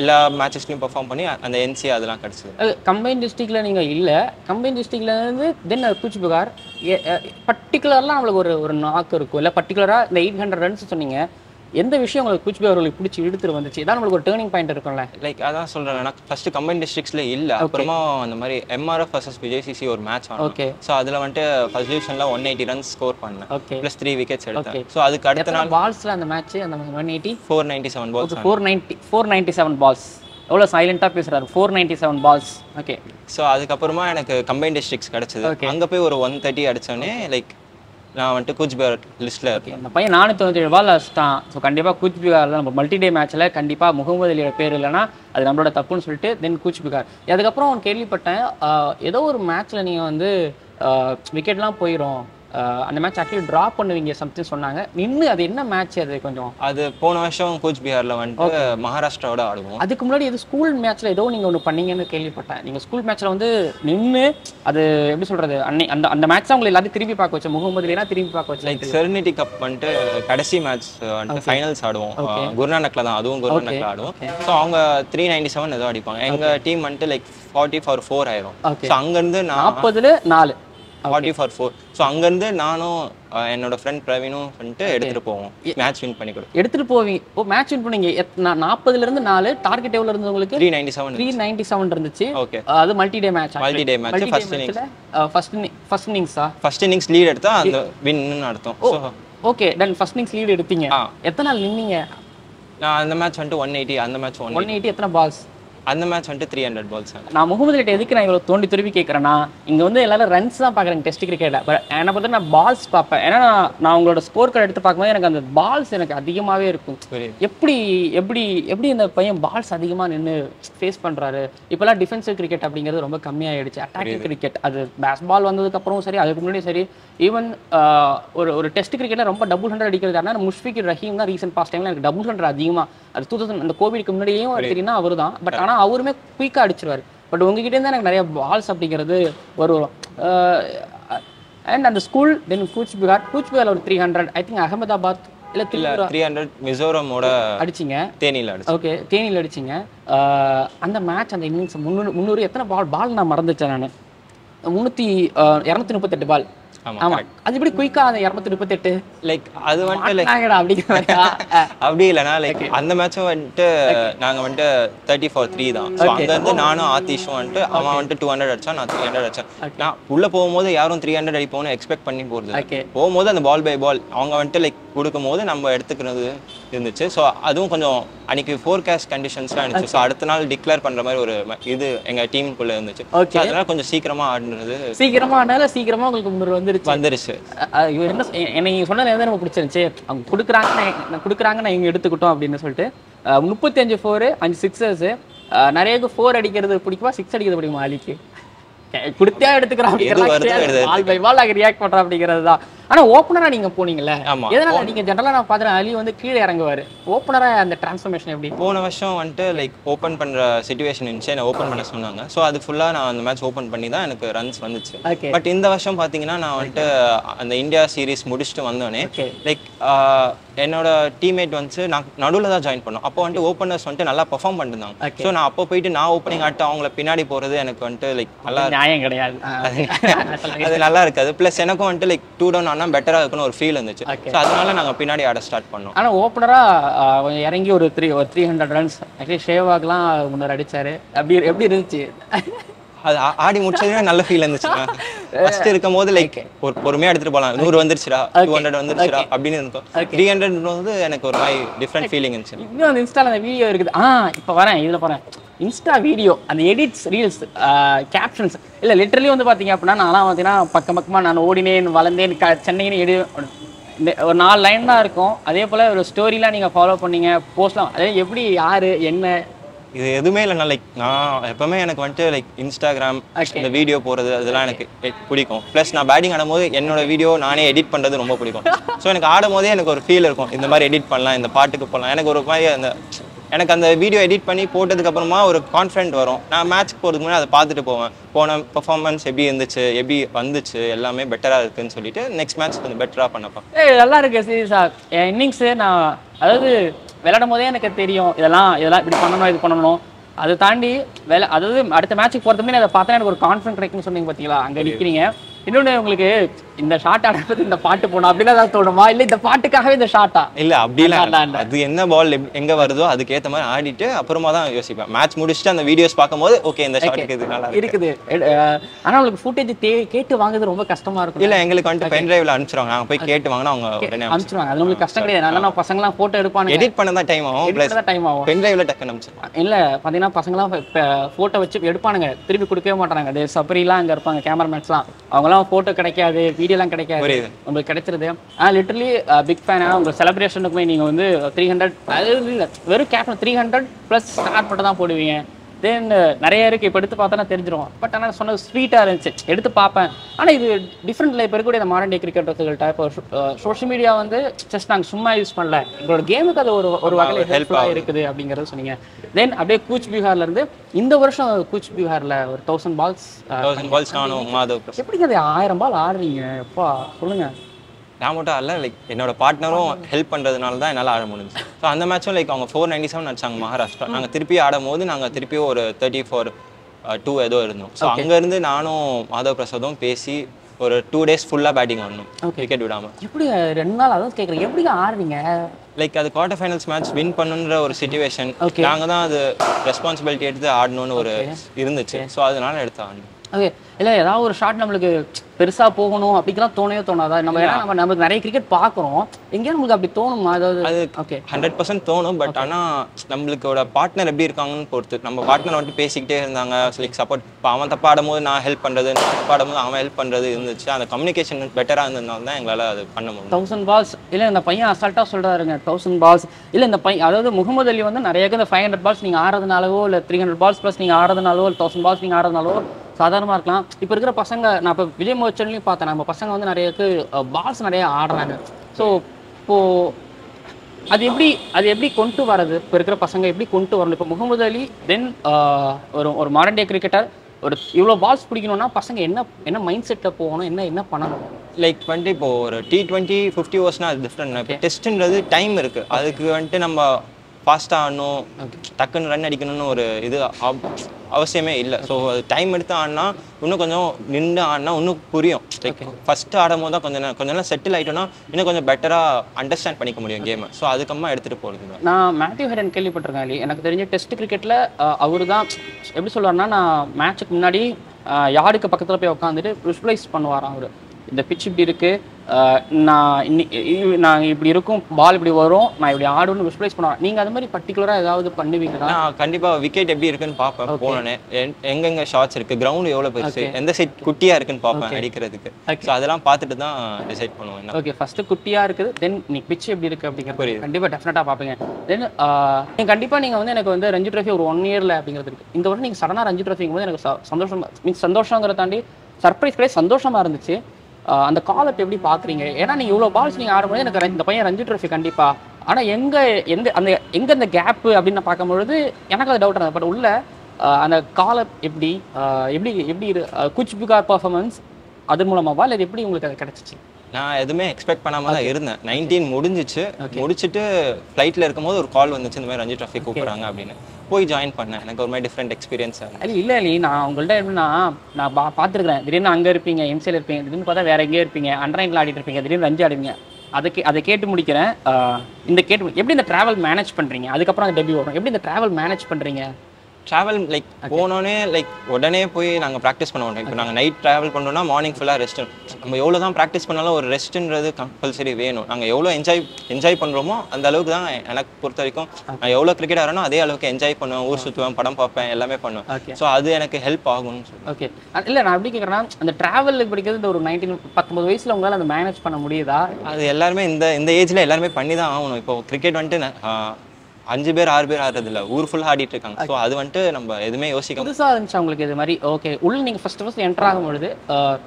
எல்லா மேட்சஸ்லையும் பர்ஃபார்ம் பண்ணி அந்த என்சிஏ அதெல்லாம் கிடச்சிது. கம்பைன் டிஸ்ட்ரிக்ட்ல நீங்க இல்ல. கம்பைன் டிஸ்ட்ரிக்ட்ல இருந்து தென் கூச் பிகார் பர்டிகுலர்லாம் நம்மளுக்கு ஒரு ஒரு நாக்கு இருக்கும். இல்ல பர்டிகுலரா இந்த எயிட் ஹண்ட்ரட் ரன்ஸ் சொன்னீங்க. எந்த விஷயம் உங்களுக்கு கூச் பிகார் உங்களுக்கு பிடிச்சி இழுத்துட்டு வந்துச்சு? இதான் நம்மளுக்கு ஒரு டேர்னிங் பாயிண்ட் இருக்கும்ல. லைக் அதான் சொல்றேன். நான் ஃபர்ஸ்ட் கம்பைன் டிஸ்ட்ரிக்ஸ்ல இல்ல. அப்புறமா அந்த மாதிரி எம்ஆர்எஃப் வர்சஸ் விஜய்சிசி ஒரு மேட்ச் ஆனோம். ஓகே ஸோ அதுல வந்துட்டு ஃபர்ஸ்ட் டிவிஷன்ல ஒன் எயிட்டி ரன்ஸ் ஸ்கோர் பண்ணேன். ஓகே ப்ளஸ் த்ரீ விக்கெட்ஸ் எடுத்தேன். ஸோ அதுக்கு அடுத்த நாள் பால்ஸ்ல அந்த மேட்ச் அந்த one eighty four ninety seven balls four ninety four ninety seven balls எவ்வளோ சைலண்டாக பேசுறாரு? Four ninety seven balls okay so அதுக்கப்புறமா எனக்கு கம்பைன் டிஸ்ட்ரிக்ஸ் கிடைச்சது. அங்க போய் ஒரு ஒன் தேர்ட்டி அடிச்சோடனே லைக் நான் வந்துட்டு கூச்பிஹார் லிஸ்ட்ல இருக்கேன். இந்த பையன் நானூற்றி தொண்ணூற்றி ஏழு பால் தான் ஸோ கண்டிப்பாக கூச் பிகாரில் நம்ம மல்டி டே மேட்ச்சில் கண்டிப்பாக முகமது அலியோட பேர் இல்லைன்னா அது நம்மளோட தப்புன்னு சொல்லிட்டு தென் கூச் அதுக்கப்புறம் அவன் கேள்விப்பட்டேன் ஏதோ ஒரு மேட்ச்சில் நீங்கள் வந்து விக்கெட்லாம் போயிடும் அந்த மேட்ச் ஆக்சுவலி ட்ரா பண்ணுவீங்க சம்திங் சொன்னாங்க. நின்று அது என்ன மேட்ச் அது கொஞ்சம்? அது போன வருஷம் கோச் பிஹார்ல வந்துட்டு மகாராஷ்டிராவோட ஆடுவோம். அதுக்கு முன்னாடி இது ஸ்கூல் மேட்ச்ல ஏதோ நீங்க ஒன்று பண்ணீங்கன்னு கேள்விப்பட்டேன். நீங்க ஸ்கூல் மேட்ச்ல வந்து நின்று அது எப்படி சொல்றது? அன்னை அந்த அந்த மேட்ச் உங்களை எல்லாத்தையும் திரும்பி பார்க்க வச்சு முகமதுலாம் திரும்பி பார்க்க வச்சு லைக் செர்னிட்டி கப் வந்துட்டு கடைசி மேட்ச் வந்துட்டு ஃபைனல்ஸ் ஆடுவோம். அஹ் குருநானக்ல தான் அதுவும் குருநானக்ல ஆடுவோம். ஸோ அவங்க த்ரீ நைன்டி செவன் ஏதோ அடிப்பாங்க. எங்க டீம் வந்துட்டு லைக் ஃபார்ட்டி ஃபார் ஃபோர் ஆயிரும். ஸோ அங்கேருந்து நாற்பதுல நாலு. ஃபார்ட்டி ஃபார் ஃபோர் ஸோ அங்கேருந்து நானும் என்னோட ஃப்ரெண்ட் பிரவீனும் வந்துட்டு எடுத்துட்டு போவோம். மேட்ச் வின் பண்ணி கொடுப்போம் எடுத்துட்டு போவீங்க. ஓ மேட்ச் வின் பண்ணீங்க. எத்- நான் நாற்பதுல இருந்து நாலு. டார்கெட் எவ்வளவு இருந்தது உங்களுக்கு? Three ninety seven three ninety seven இருந்துச்சு ஓகே அது multi day match multi day match first innings first first இன்னிங்ஸா ஃபர்ஸ்ட் இன்னிங்ஸ் லீட் எடுத்தா அந்த வின்னு அர்த்தம். Okay then first innings lead எடுத்தீங்க. எத்தனை நாள் நின்னீங்க? நான் அந்த மேட்ச் வந்துட்டு ஒன் எயிட்டி அந்த மேட்ச் ஒன் எயிட்டி எத்தனை பால்ஸ் அந்த மேட்ச் வந்துட்டு த்ரீ ஹண்ட்ரட் பால்ஸ் நான் முகமது கிட்ட எதுக்கு நான் இவ்வளவு தோண்டி துருவி கேட்கறேன்னா இங்க வந்து எல்லாரும் ரன்ஸ் தான் பாக்குறாங்க டெஸ்ட் கிரிக்கெட்ல பட் என்னை பொறுத்த நான் பால்ஸ் பார்ப்பேன். ஏன்னா நான் உங்களோட ஸ்கோர் கார்டு எடுத்து பார்க்கும்போது எனக்கு அந்த பால்ஸ் எனக்கு அதிகமாவே இருக்கும். எப்படி எப்படி எப்படி இந்த பையன் பால்ஸ் அதிகமா நின்னு ஃபேஸ் பண்றாரு? இப்பெல்லாம் டிஃபென்சிவ் கிரிக்கெட் அப்படிங்கிறது ரொம்ப கம்மியாயிடுச்சு. அட்டாக்கிங் கிரிக்கெட் அது பேஸ் பால் வந்ததுக்கு அப்புறம் சரி அதுக்கு முன்னாடியும் சரி ஈவன் ஒரு ஒரு டெஸ்ட் கிரிக்கெட்ல ரொம்ப டபுள் ஹண்ட்ரட் அடிக்கிறது யாருன்னா முஷ்ஃபிக் ரஹீம் தான் ரீசெண்ட் பாஸ்ட் டைம்ல எனக்கு டபுள் ஹண்ட்ரட் அதிகமா. அது டூ தௌசண்ட் அந்த கோவிட்க்கு முன்னாடியும் தெரியும்னா அவர் தான் பட் ஆனா அவருமே குயிக்கா அடிச்சிருவாரு. பட் உங்ககிட்ட இருந்து எனக்கு நிறைய பால்ஸ் அப்படிங்கிறது வரும். அண்ட் அந்த ஸ்கூல் தென் கூச் பிகார் கூச் பிகார் ஒரு three hundred I think Ahmedabad இல்ல த்ரீ ஹண்ட்ரட் மிசோரமோட அடிச்சிங்க. தேனியில் அடிச்சு ஓகே தேனியில் அடிச்சிங்க. அந்த மேட்ச் அந்த இன்னிங்ஸ் முந்நூறு முந்நூறு எத்தனை பால் பால் நான் மறந்துச்சேன் நான். முந்நூற்றி இரநூத்தி முப்பத்தெட்டு பால் ஆமா, அது எப்படி குயிக்கா அந்த இரநூத்தி முப்பத்தெட்டு? லைக் அது வந்துட்டு லைக் அப்படிங்கிற அப்படி இல்லைனா லைக் அந்த மேட்சும் வந்துட்டு நாங்க வந்துட்டு தேர்ட்டி ஃபார் த்ரீ தான் ஸோ அங்கேருந்து நானும் ஆதிஷும் வந்துட்டு அவன் வந்துட்டு டூ ஹண்ட்ரட் அடிச்சான் நான் த்ரீ ஹண்ட்ரட் அடிச்சேன். நான் உள்ள போகும்போது யாரும் த்ரீ ஹண்ட்ரட் அடிப்போம்னு எக்ஸ்பெக்ட் பண்ணி போறது Okay. போகும்போது அந்த பால் பை பால் அவங்க வந்துட்டு லைக் கொடுக்கும்போது நம்ம எடுத்துக்கிறது இருந்துச்சு. ஸோ அதுவும் கொஞ்சம் அன்னைக்கு ஃபோர்காஸ்ட் கண்டிஷன்ஸ்லாம் இருந்துச்சு. ஸோ அடுத்த நாள் டிக்ளேர் பண்ற மாதிரி ஒரு இது எங்க டீமுக்குள்ள இருந்துச்சு. So அதனால கொஞ்சம் சீக்கிரமா ஆடுறது சீக்கிரமா ஆனால சீக்கிரமா உங்களுக்கு முந்நூறு வந்துருச்சு. வந்துருச்சு. என்ன நீங்க சொன்னது எதாவது எனக்கு பிடிச்சிருந்துச்சு. அவங்க கொடுக்குறாங்க நான் நான் கொடுக்குறாங்க நான் இவங்க எடுத்துக்கிட்டோம் அப்படின்னு சொல்லிட்டு. அஹ் முப்பத்தஞ்சு ஃபோரு அஞ்சு சிக்ஸர்ஸ் நிறைய ஃபோர் அடிக்கிறது பிடிக்குமா? சிக்ஸ் அடிக்கிறது பிடிக்குமா அலிக்கு? கொடுத்தே எடுத்துக்கிறான் எது வருதோ எடுத்து பால் பை பால் அங்க ரியாக்ட் பண்றான் அப்படிங்கிறது தான் ஆனா ஓப்பனரா நீங்க போனீங்கல்ல? ஆமா. எதனால? நீங்க ஜெனரலா நான் பாத்துறேன் அலி வந்து கீழே இறங்குவாரு. ஓப்பனரா அந்த டிரான்ஸ்ஃபர்மேஷன் எப்படி? போன வருஷம் வந்துட்டு லைக் ஓப்பன் பண்ற சுச்சுவேஷன் இருந்துச்சு. என்ன ஓப்பன் பண்ண சொன்னாங்க. ஸோ அது ஃபுல்லா நான் அந்த மேட்ச் ஓப்பன் பண்ணி தான் எனக்கு ரன்ஸ் வந்துச்சு. பட் இந்த வருஷம் பாத்தீங்கன்னா நான் வந்துட்டு அந்த இந்தியா சீரிஸ் முடிச்சுட்டு வந்தோடனே. லைக் என்னோட டீம்மேட் வந்து நான் நடுவில் தான் ஜாயின் பண்ணோம். அப்போ வந்துட்டு ஓப்பனர்ஸ் வந்துட்டு நல்லா பெர்ஃபார்ம் பண்ணிருந்தாங்க. ஸோ நான் அப்போ போயிட்டு நான் ஓப்பனிங் ஆட்டு அவங்கள பின்னாடி போறது எனக்கு வந்துட்டு லைக் நல்லா நியாயம் கிடையாது. அது நல்லா இருக்காது. ப்ளஸ் எனக்கும் வந்துட்டு லைக் டூ டவுன் ஆனால் பெட்டரா இருக்குன்னு ஒரு ஃபீல் இருந்துச்சு. ஸோ அதனால நாங்க பின்னாடி ஆட ஸ்டார்ட் பண்ணோம். ஆனா ஓப்பனரா கொஞ்சம் இறங்கி ஒரு த்ரீ ஒரு த்ரீ ஹண்ட்ரட் ரன்ஸ் ஆக்சுவலி ஷேவாக்லாம் முன்னர் அடிச்சாரு. அப்படி எப்படி இருந்துச்சு? அது ஆடி முடிச்சதுமே நல்ல ஃபீல் இருந்துச்சு ஃபர்ஸ்ட் இருக்கும் போது லைக் ஒரு பொறுமையா எடுத்துட்டு போலாம். நூறு வந்துருச்சுடா டூ ஹண்ட்ரட் வந்துருச்சுடா அப்படின்னு இருக்கும் த்ரீ ஹண்ட்ரட் வந்து எனக்கு ஒரு மாதிரி டிஃப்ரெண்ட் ஃபீலிங் இருந்துச்சு. இன்னும் அந்த இன்ஸ்டால அந்த வீடியோ இருக்குது. ஆ இப்போ வரேன் இதுல போறேன். இன்ஸ்டா வீடியோ அந்த எடிட்ஸ் ரீல்ஸ் கேப்ஷன்ஸ் இல்ல லிட்டரலி வந்து பாத்தீங்க அப்படின்னா நான்லாம் பார்த்தீங்கன்னா பக்கம் பக்கமா நான் ஓடினேன் வளர்ந்தேன் க சென்னைன்னு எடு இந்த ஒரு நாலு லைன் தான் இருக்கும். அதே போல ஒரு ஸ்டோரிலாம் நீங்க ஃபாலோ பண்ணீங்க போஸ்ட்லாம் அதே எப்படி யாரு என்ன இது எதுவுமே இல்லைனா லைக் நான் எப்பவுமே எனக்கு வந்துட்டு லைக் இன்ஸ்டாகிராம். இந்த வீடியோ போறது அதெல்லாம் எனக்கு பிடிக்கும். ப்ளஸ் நான் பேட்டிங் ஆடும்போது என்னோட வீடியோ நானே எடிட் பண்றது ரொம்ப பிடிக்கும். ஸோ எனக்கு ஆடும் போதே எனக்கு ஒரு ஃபீல் இருக்கும். இந்த மாதிரி எடிட் பண்ணலாம் இந்த பாட்டுக்கு போகலாம் எனக்கு ஒரு மாதிரி அந்த எனக்கு அந்த வீடியோ எடிட் பண்ணி போட்டதுக்கு அப்புறமா ஒரு கான்ஃபிடென்ட் வரும். நான் மேட்ச் போகிறதுக்கு முன்னாடி அதை பார்த்துட்டு போவேன். போன பெர்ஃபார்மன்ஸ் எப்படி இருந்துச்சு எப்படி வந்துச்சு எல்லாமே பெட்டராக இருக்குன்னு சொல்லிட்டு நெக்ஸ்ட் மேட்ச் கொஞ்சம் பெட்டராக பண்ணப்போம் ஏய் நல்லா இருக்கு சீரியஸா. என் இன்னிங்ஸு நான் அதாவது விளையாடும் போதே எனக்கு தெரியும் இதெல்லாம் இதெல்லாம் இப்படி பண்ணணும் இது பண்ணணும். அதை தாண்டி வேலை அதாவது அடுத்த மேட்ச்சுக்கு போகிறதுக்கு முன்னாடி அதை பார்த்தா எனக்கு ஒரு கான்ஃபிடன்ட் கிடைக்கும்னு சொன்னீங்க பார்த்தீங்களா அங்கே நிற்கிறீங்க இன்னொன்று உங்களுக்கு இந்த ஷார்ட் ஆடுறது இந்த பாட்டு போகணும் அப்படின்னு ஏதாவது தோணுமா? இல்லை இந்த பாட்டுக்காகவே இந்த ஷார்ட்டா இல்ல அப்படிலாம். அது என்ன பால் எங்க வருதோ அதுக்கு ஏத்த மாதிரி ஆடிட்டு அப்புறமா தான் யோசிப்பேன். மேட்ச் முடிச்சுட்டு அந்த வீடியோஸ் பார்க்கும்போது ஓகே இந்த ஷாட்டுக்கு இது நல்லா இருக்கு. இருக்குது. எடு- அஹ் ஆனா உங்களுக்கு ஃபுட்டேஜ் தே கேட்டு வாங்குறது ரொம்ப கஷ்டமா இருக்கும். இல்ல எங்களுக்கு வந்துட்டு பென் டிரைவ்ல அனுப்பிச்சிருவாங்க. நாங்க போய் கேட்டு வாங்கினா அவங்க உடனே அனுப்பிச்சிருவாங்க. அது உங்களுக்கு கஷ்டம் கிடையாது. நல்லா நான் பசங்களாம் ஃபோட்டோ எடுப்பானுங்க. எடிட் பண்ண தான் டைம் ஆகும். பிளஸ் டைம் ஆகும். பென் டிரைவ்ல டக்குன்னு அனுப்பிச்சிருவாங்க. இல்ல பாத்தீங்கன்னா பசங்களாம் ஃபோட்டோ வச்சு எடுப்பானுங்க. திருப்பி கொடுக்கவே மாட்டாங்க சபரிலாம் அங்க இருப்பாங்க கேமராமேன்ஸ்லாம் அவங்கலாம் ஃபோட்டோ கிடைக்காது வீடியோலாம் கிடைக்காது. உங்களுக்கு கிடைச்சிருது. ஆனா லிட்டரலி பிக் ஃபேன் ஆனா உங்க செலிப்ரேஷனுக்குமே நீங்க வந்து த்ரீ ஹண்ட்ரட் அது இல்ல வெறும் captain three hundred plus start மட்டும் தான் போடுவீங்க. தென் நிறைய இருக்கு. இப்போ எடுத்து பார்த்தா தெரிஞ்சிரும் பட் ஆனால் சொன்னது ஸ்வீட்டாக இருந்துச்சு. எடுத்து பார்ப்பேன். ஆனால் இது டிஃப்ரெண்ட்ல இப்போ இருக்கக்கூடிய இந்த மாடர்ன் டே கிரிக்கெட் ரசிகர்கள்ட்ட இப்போ சோஷியல் மீடியா வந்து ஜஸ்ட் நாங்கள் சும்மா யூஸ் பண்ணல. எங்களோட கேமுக்கு அது ஒரு ஒரு வகையில் ஹெல்ப்ஃபுல்லாக இருக்குது அப்படிங்கிறத சொன்னீங்க. தென் அப்படியே கூச் பீகார்ல இருந்து இந்த வருஷம் கூச் பீகார்ல ஒரு தௌசண்ட் பால்ஸ் எப்படிங்க அது ஆயிரம் பால் ஆடுறீங்க? எப்பா சொல்லுங்க. நான் மட்டும் ஆடல லைக் என்னோட பார்ட்னரும் ஹெல்ப் பண்ணுறதுனால தான் என்னால் ஆட முடிஞ்சு ஸோ அந்த மேட்சும் லைக் அவங்க ஃபோர் நைன்டி செவன் அடிச்சாங்க மகாராஷ்டிரா நாங்கள் திருப்பி ஆடும் போது நாங்கள் திருப்பியும் ஒரு தேர்ட்டி ஃபோர் டூ ஏதோ இருந்தோம். ஸோ அங்கேருந்து நானும் மாதவ் பிரசாதும் பேசி ஒரு டூ டேஸ் ஃபுல்லாக பேட்டிங் ஆடணும் விக்கெட் விடாமல் எப்படி ரெண்டு நாள் அதான் கேட்குறேன் எப்படிங்க ஆடுறீங்க லைக் அது குவார்டர் ஃபைனல்ஸ் மேட்ச் வின் பண்ணுன்ற ஒரு சுச்சுவேஷன். நாங்கள் தான் அது ரெஸ்பான்சிபிலிட்டி எடுத்து ஆடணும்னு ஒரு இருந்துச்சு. ஸோ அதனால எடுத்து ஆடணும் ஓகே இல்லை ஏதாவது ஒரு ஷாட் நம்மளுக்கு பெருசா போகணும் அப்படிங்கலாம் தோணவே தோணாதா? நம்ம ஏன்னா நம்ம நமக்கு நிறைய கிரிக்கெட் பார்க்குறோம் எங்கேயும் நம்மளுக்கு அப்படி தோணுமா அதாவது ஓகே ஹண்ட்ரட் பர்சன்ட் தோணும் பட் ஆனால் நம்மளுக்கோட பார்ட்னர் எப்படி இருக்காங்கன்னு பொறுத்து. நம்ம பார்ட்னர் வந்துட்டு பேசிக்கிட்டே இருந்தாங்க லைக் சப்போர்ட் இப்போ அவன் தப்பா ஆடும்போது நான் ஹெல்ப் பண்ணுறது நான் தப்பா ஆடும்போது அவன் ஹெல்ப் பண்ணுறது இருந்துச்சு. அந்த கம்யூனிகேஷன் பெட்டராக இருந்ததுனால தான் எங்களால் அது பண்ண முடியும் தௌசண்ட் பால்ஸ் இல்லை இந்த பையன் அசால்ட்டாக சொல்கிறாருங்க தௌசண்ட் பால்ஸ் இல்லை இந்த பையன் அதாவது முகமது அலி வந்து நிறைய இந்த ஃபைவ் ஹண்ட்ரட் பால்ஸ் நீங்கள் ஆடுறதுனாலவோ இல்லை த்ரீ ஹண்ட்ரட் பால்ஸ் ப்ளஸ் நீங்கள் ஆடுறதுனாலோ இல்லை தௌசண்ட் பால்ஸ் நீங்கள் ஆடுறதுனாலோ சாதாரணமாக இருக்கலாம். இப்போ இருக்கிற பசங்க நான் இப்போ விஜய் மோச்சன்லையும் பார்த்தேன். நம்ம பசங்க வந்து நிறையக்கு பால்ஸ் நிறைய ஆடுறாங்க. ஸோ இப்போது அது எப்படி அது எப்படி கொண்டு வரது? இப்போ இருக்கிற பசங்க எப்படி கொண்டு வரணும்? இப்போ முகமது அலி தென் ஒரு ஒரு மாடர்ன் டே கிரிக்கெட்டர் ஒரு இவ்வளோ பால்ஸ் பிடிக்கணும்னா பசங்க என்ன என்ன மைண்ட் செட்டில் போகணும்? என்ன என்ன பண்ணணும்? லைக் வந்துட்டு இப்போ ஒரு டி டுவெண்ட்டி ஃபிஃப்டி ஓவர்ஸ்னால் அது டிஃப்ரெண்ட் இப்போ டெஸ்ட்டுன்றது டைம் இருக்குது அதுக்கு வந்துட்டு நம்ம ஃபாஸ்ட்டாக ஆடணும் டக்குன்னு ரன் அடிக்கணும்னு ஒரு இது அவ- அவசியமே இல்லை. ஸோ டைம் எடுத்து ஆடினா இன்னும் கொஞ்சம் நின்று ஆடினா இன்னும் புரியும். லைக் ஃபஸ்ட்டு ஆடும் போது தான் கொஞ்சம் நே- கொஞ்ச நேரம் செட்டில் ஆகிட்டோம்னா இன்னும் கொஞ்சம் பெட்டராக அண்டர்ஸ்டாண்ட் பண்ணிக்க முடியும் கேமை ஸோ அதுக்கம்மா எடுத்துகிட்டு போகிறது நான் மேத்யூ ஹெரன் கேள்விப்பட்டிருக்கேன் அலி. எனக்கு தெரிஞ்ச டெஸ்ட் கிரிக்கெட்டில் அவர் தான் எப்படி சொல்லுவாருன்னா நான் மேட்ச்சுக்கு முன்னாடி யாருக்கு பக்கத்தில் போய் உட்காந்துட்டு விஷுவலைஸ் பண்ணுவாராம் அவர். இந்த பிச் இப்படி இருக்கு. அஹ், நான் இன்னி நான் இப்படி இருக்கும் பால் இப்படி வரும் நான் இப்படி ஆடுன்னு விஷுவலைஸ் பண்ணுவேன் நீங்கள் அது மாதிரி பர்டிகுலராக ஏதாவது பண்ணுவீங்களா? நான் கண்டிப்பாக விக்கெட் எப்படி இருக்குன்னு பார்ப்பேன் போனோடனே எங்கெங்க ஷாட்ஸ் இருக்கு கிரவுண்ட் எவ்வளோ பெருசு எந்த சைட் குட்டியாக இருக்குன்னு பார்ப்பேன் அடிக்கிறதுக்கு. ஸோ அதெல்லாம் பார்த்துட்டு தான் டிசைட் பண்ணுவேன் ஓகே ஃபர்ஸ்ட் குட்டியா இருக்குது தென் நீ பிச் எப்படி இருக்கு அப்படிங்கிறது. புரியுது. கண்டிப்பா டெஃபினட்டா பாப்பீங்க தென் நீங்க கண்டிப்பா நீங்க வந்து எனக்கு வந்து ரஞ்சி ட்ரோஃபி ஒரு ஒன் இயர்ல அப்படிங்கிறது இருக்கு. இந்த வருஷம் நீங்க சடனா ரஞ்சி ட்ரோஃபிங்கும் போது எனக்கு சந்தோஷம் மீன்ஸ் சந்தோஷங்கிறத தாண்டி சர்ப்ரைஸ் கிடையாது சந்தோஷமா இருந்துச்சு. அந்த காலத்தை எப்படி பாக்குறீங்க? ஏன்னா நீங்க இவ்வளவு பால்ஸ் நீங்க ஆடும்போது எனக்கு இந்த பையன் ரஞ்சி ட்ரோஃபி கண்டிப்பா. ஆனா எங்க எந்த அந்த எங்க இந்த கேப் அப்படின்னு நான் பார்க்கும்பொழுது எனக்கு அது டவுட் இருந்தது. பட் உள்ள அந்த காலம் எப்படி எப்படி எப்படி இரு- குச் பிகார் பர்ஃபார்மன்ஸ் அது மூலமாவா? இல்லை எப்படி உங்களுக்கு அது கிடைச்சிச்சு? நான் எதுவுமே எக்ஸ்பெக்ட் பண்ணாம தான் இருந்தேன். நைன்டீன் முடிஞ்சிச்சு. முடிச்சுட்டு ஃப்ளைட்டில் இருக்கும்போது ஒரு கால் வந்துச்சு. இந்த மாதிரி ரஞ்சி ட்ராஃபி கூப்பிட்றாங்க அப்படின்னு. போய் ஜாயின் பண்ணேன். எனக்கு ஒரு மாதிரி டிஃப்ரெண்ட் எக்ஸ்பீரியன்ஸ் அது இல்லை இல்லை நான் உங்கள்ட்ட எப்படின்னா நான் பா பார்த்துருக்கேன் திடீர்னு அங்கே இருப்பீங்க எம்சியில் இருப்பீங்க. திடீர்னு பார்த்தா வேற எங்கேயே இருப்பீங்க. அண்டர்லைனில் ஆடிட்டு இருப்பீங்க. திடீர்னு ரஞ்சி ஆடுவீங்க. அதை கே அதை கேட்டு முடிக்கிறேன். இந்த கேட்டு எப்படி இந்த ட்ராவல் மேனேஜ் பண்ணுறீங்க அதுக்கப்புறம் அந்த டெபியூ வரும். எப்படி இந்த ட்ராவல் மேனேஜ் பண்ணுறீங்க ட்ராவல் லைக் போனோடனே லைக் உடனே போய் நாங்கள் ப்ராக்டிஸ் பண்ண மாட்டோம் இப்போ நாங்கள் நைட் ட்ராவல் பண்ணோம்னா மார்னிங் ஃபுல்லாக ரெஸ்ட் நம்ம எவ்வளோ தான் ப்ராக்டிஸ் பண்ணாலும் ஒரு ரெஸ்ட்டுன்றது கம்பல்சரி வேணும். நாங்கள் எவ்வளோ என்ஜாய் என்ஜாய் பண்ணுறோமோ அந்த அளவுக்கு தான் எனக்கு பொறுத்த வரைக்கும் நான் எவ்வளோ கிரிக்கெட் ஆடுறேனோ அதே அளவுக்கு என்ஜாய் பண்ணுவேன். ஊர் சுற்றுவேன் படம் பார்ப்பேன் எல்லாமே பண்ணுவேன். ஸோ அது எனக்கு ஹெல்ப் ஆகும்னு ஓகே இல்லை நான் எப்படி கேட்குறேன்னா அந்த டிராவல் படிக்கிறது ஒரு நைன்டீன் பத்தொன்பது வயசுல உங்களால அந்த மேனேஜ் பண்ண முடியுதா? அது எல்லாருமே இந்த இந்த ஏஜ்ல எல்லாருமே பண்ணி தான் ஆகணும். இப்போ கிரிக்கெட் வந்துட்டு அஞ்சு பேர் ஆறு பேர் ஆடுறது இல்ல ஊர் ஃபுல்லாக ஆடிட்டு இருக்காங்க ஸோ அது வந்துட்டு நம்ம எதுவுமே யோசிக்க புதுசா இருந்துச்சு உங்களுக்கு இது மாதிரி ஓகே உள்ள நீங்க ஃபர்ஸ்ட் ஃபர்ஸ்ட் என்டர் ஆகும் பொழுது ஆஹ், ஆஹ்,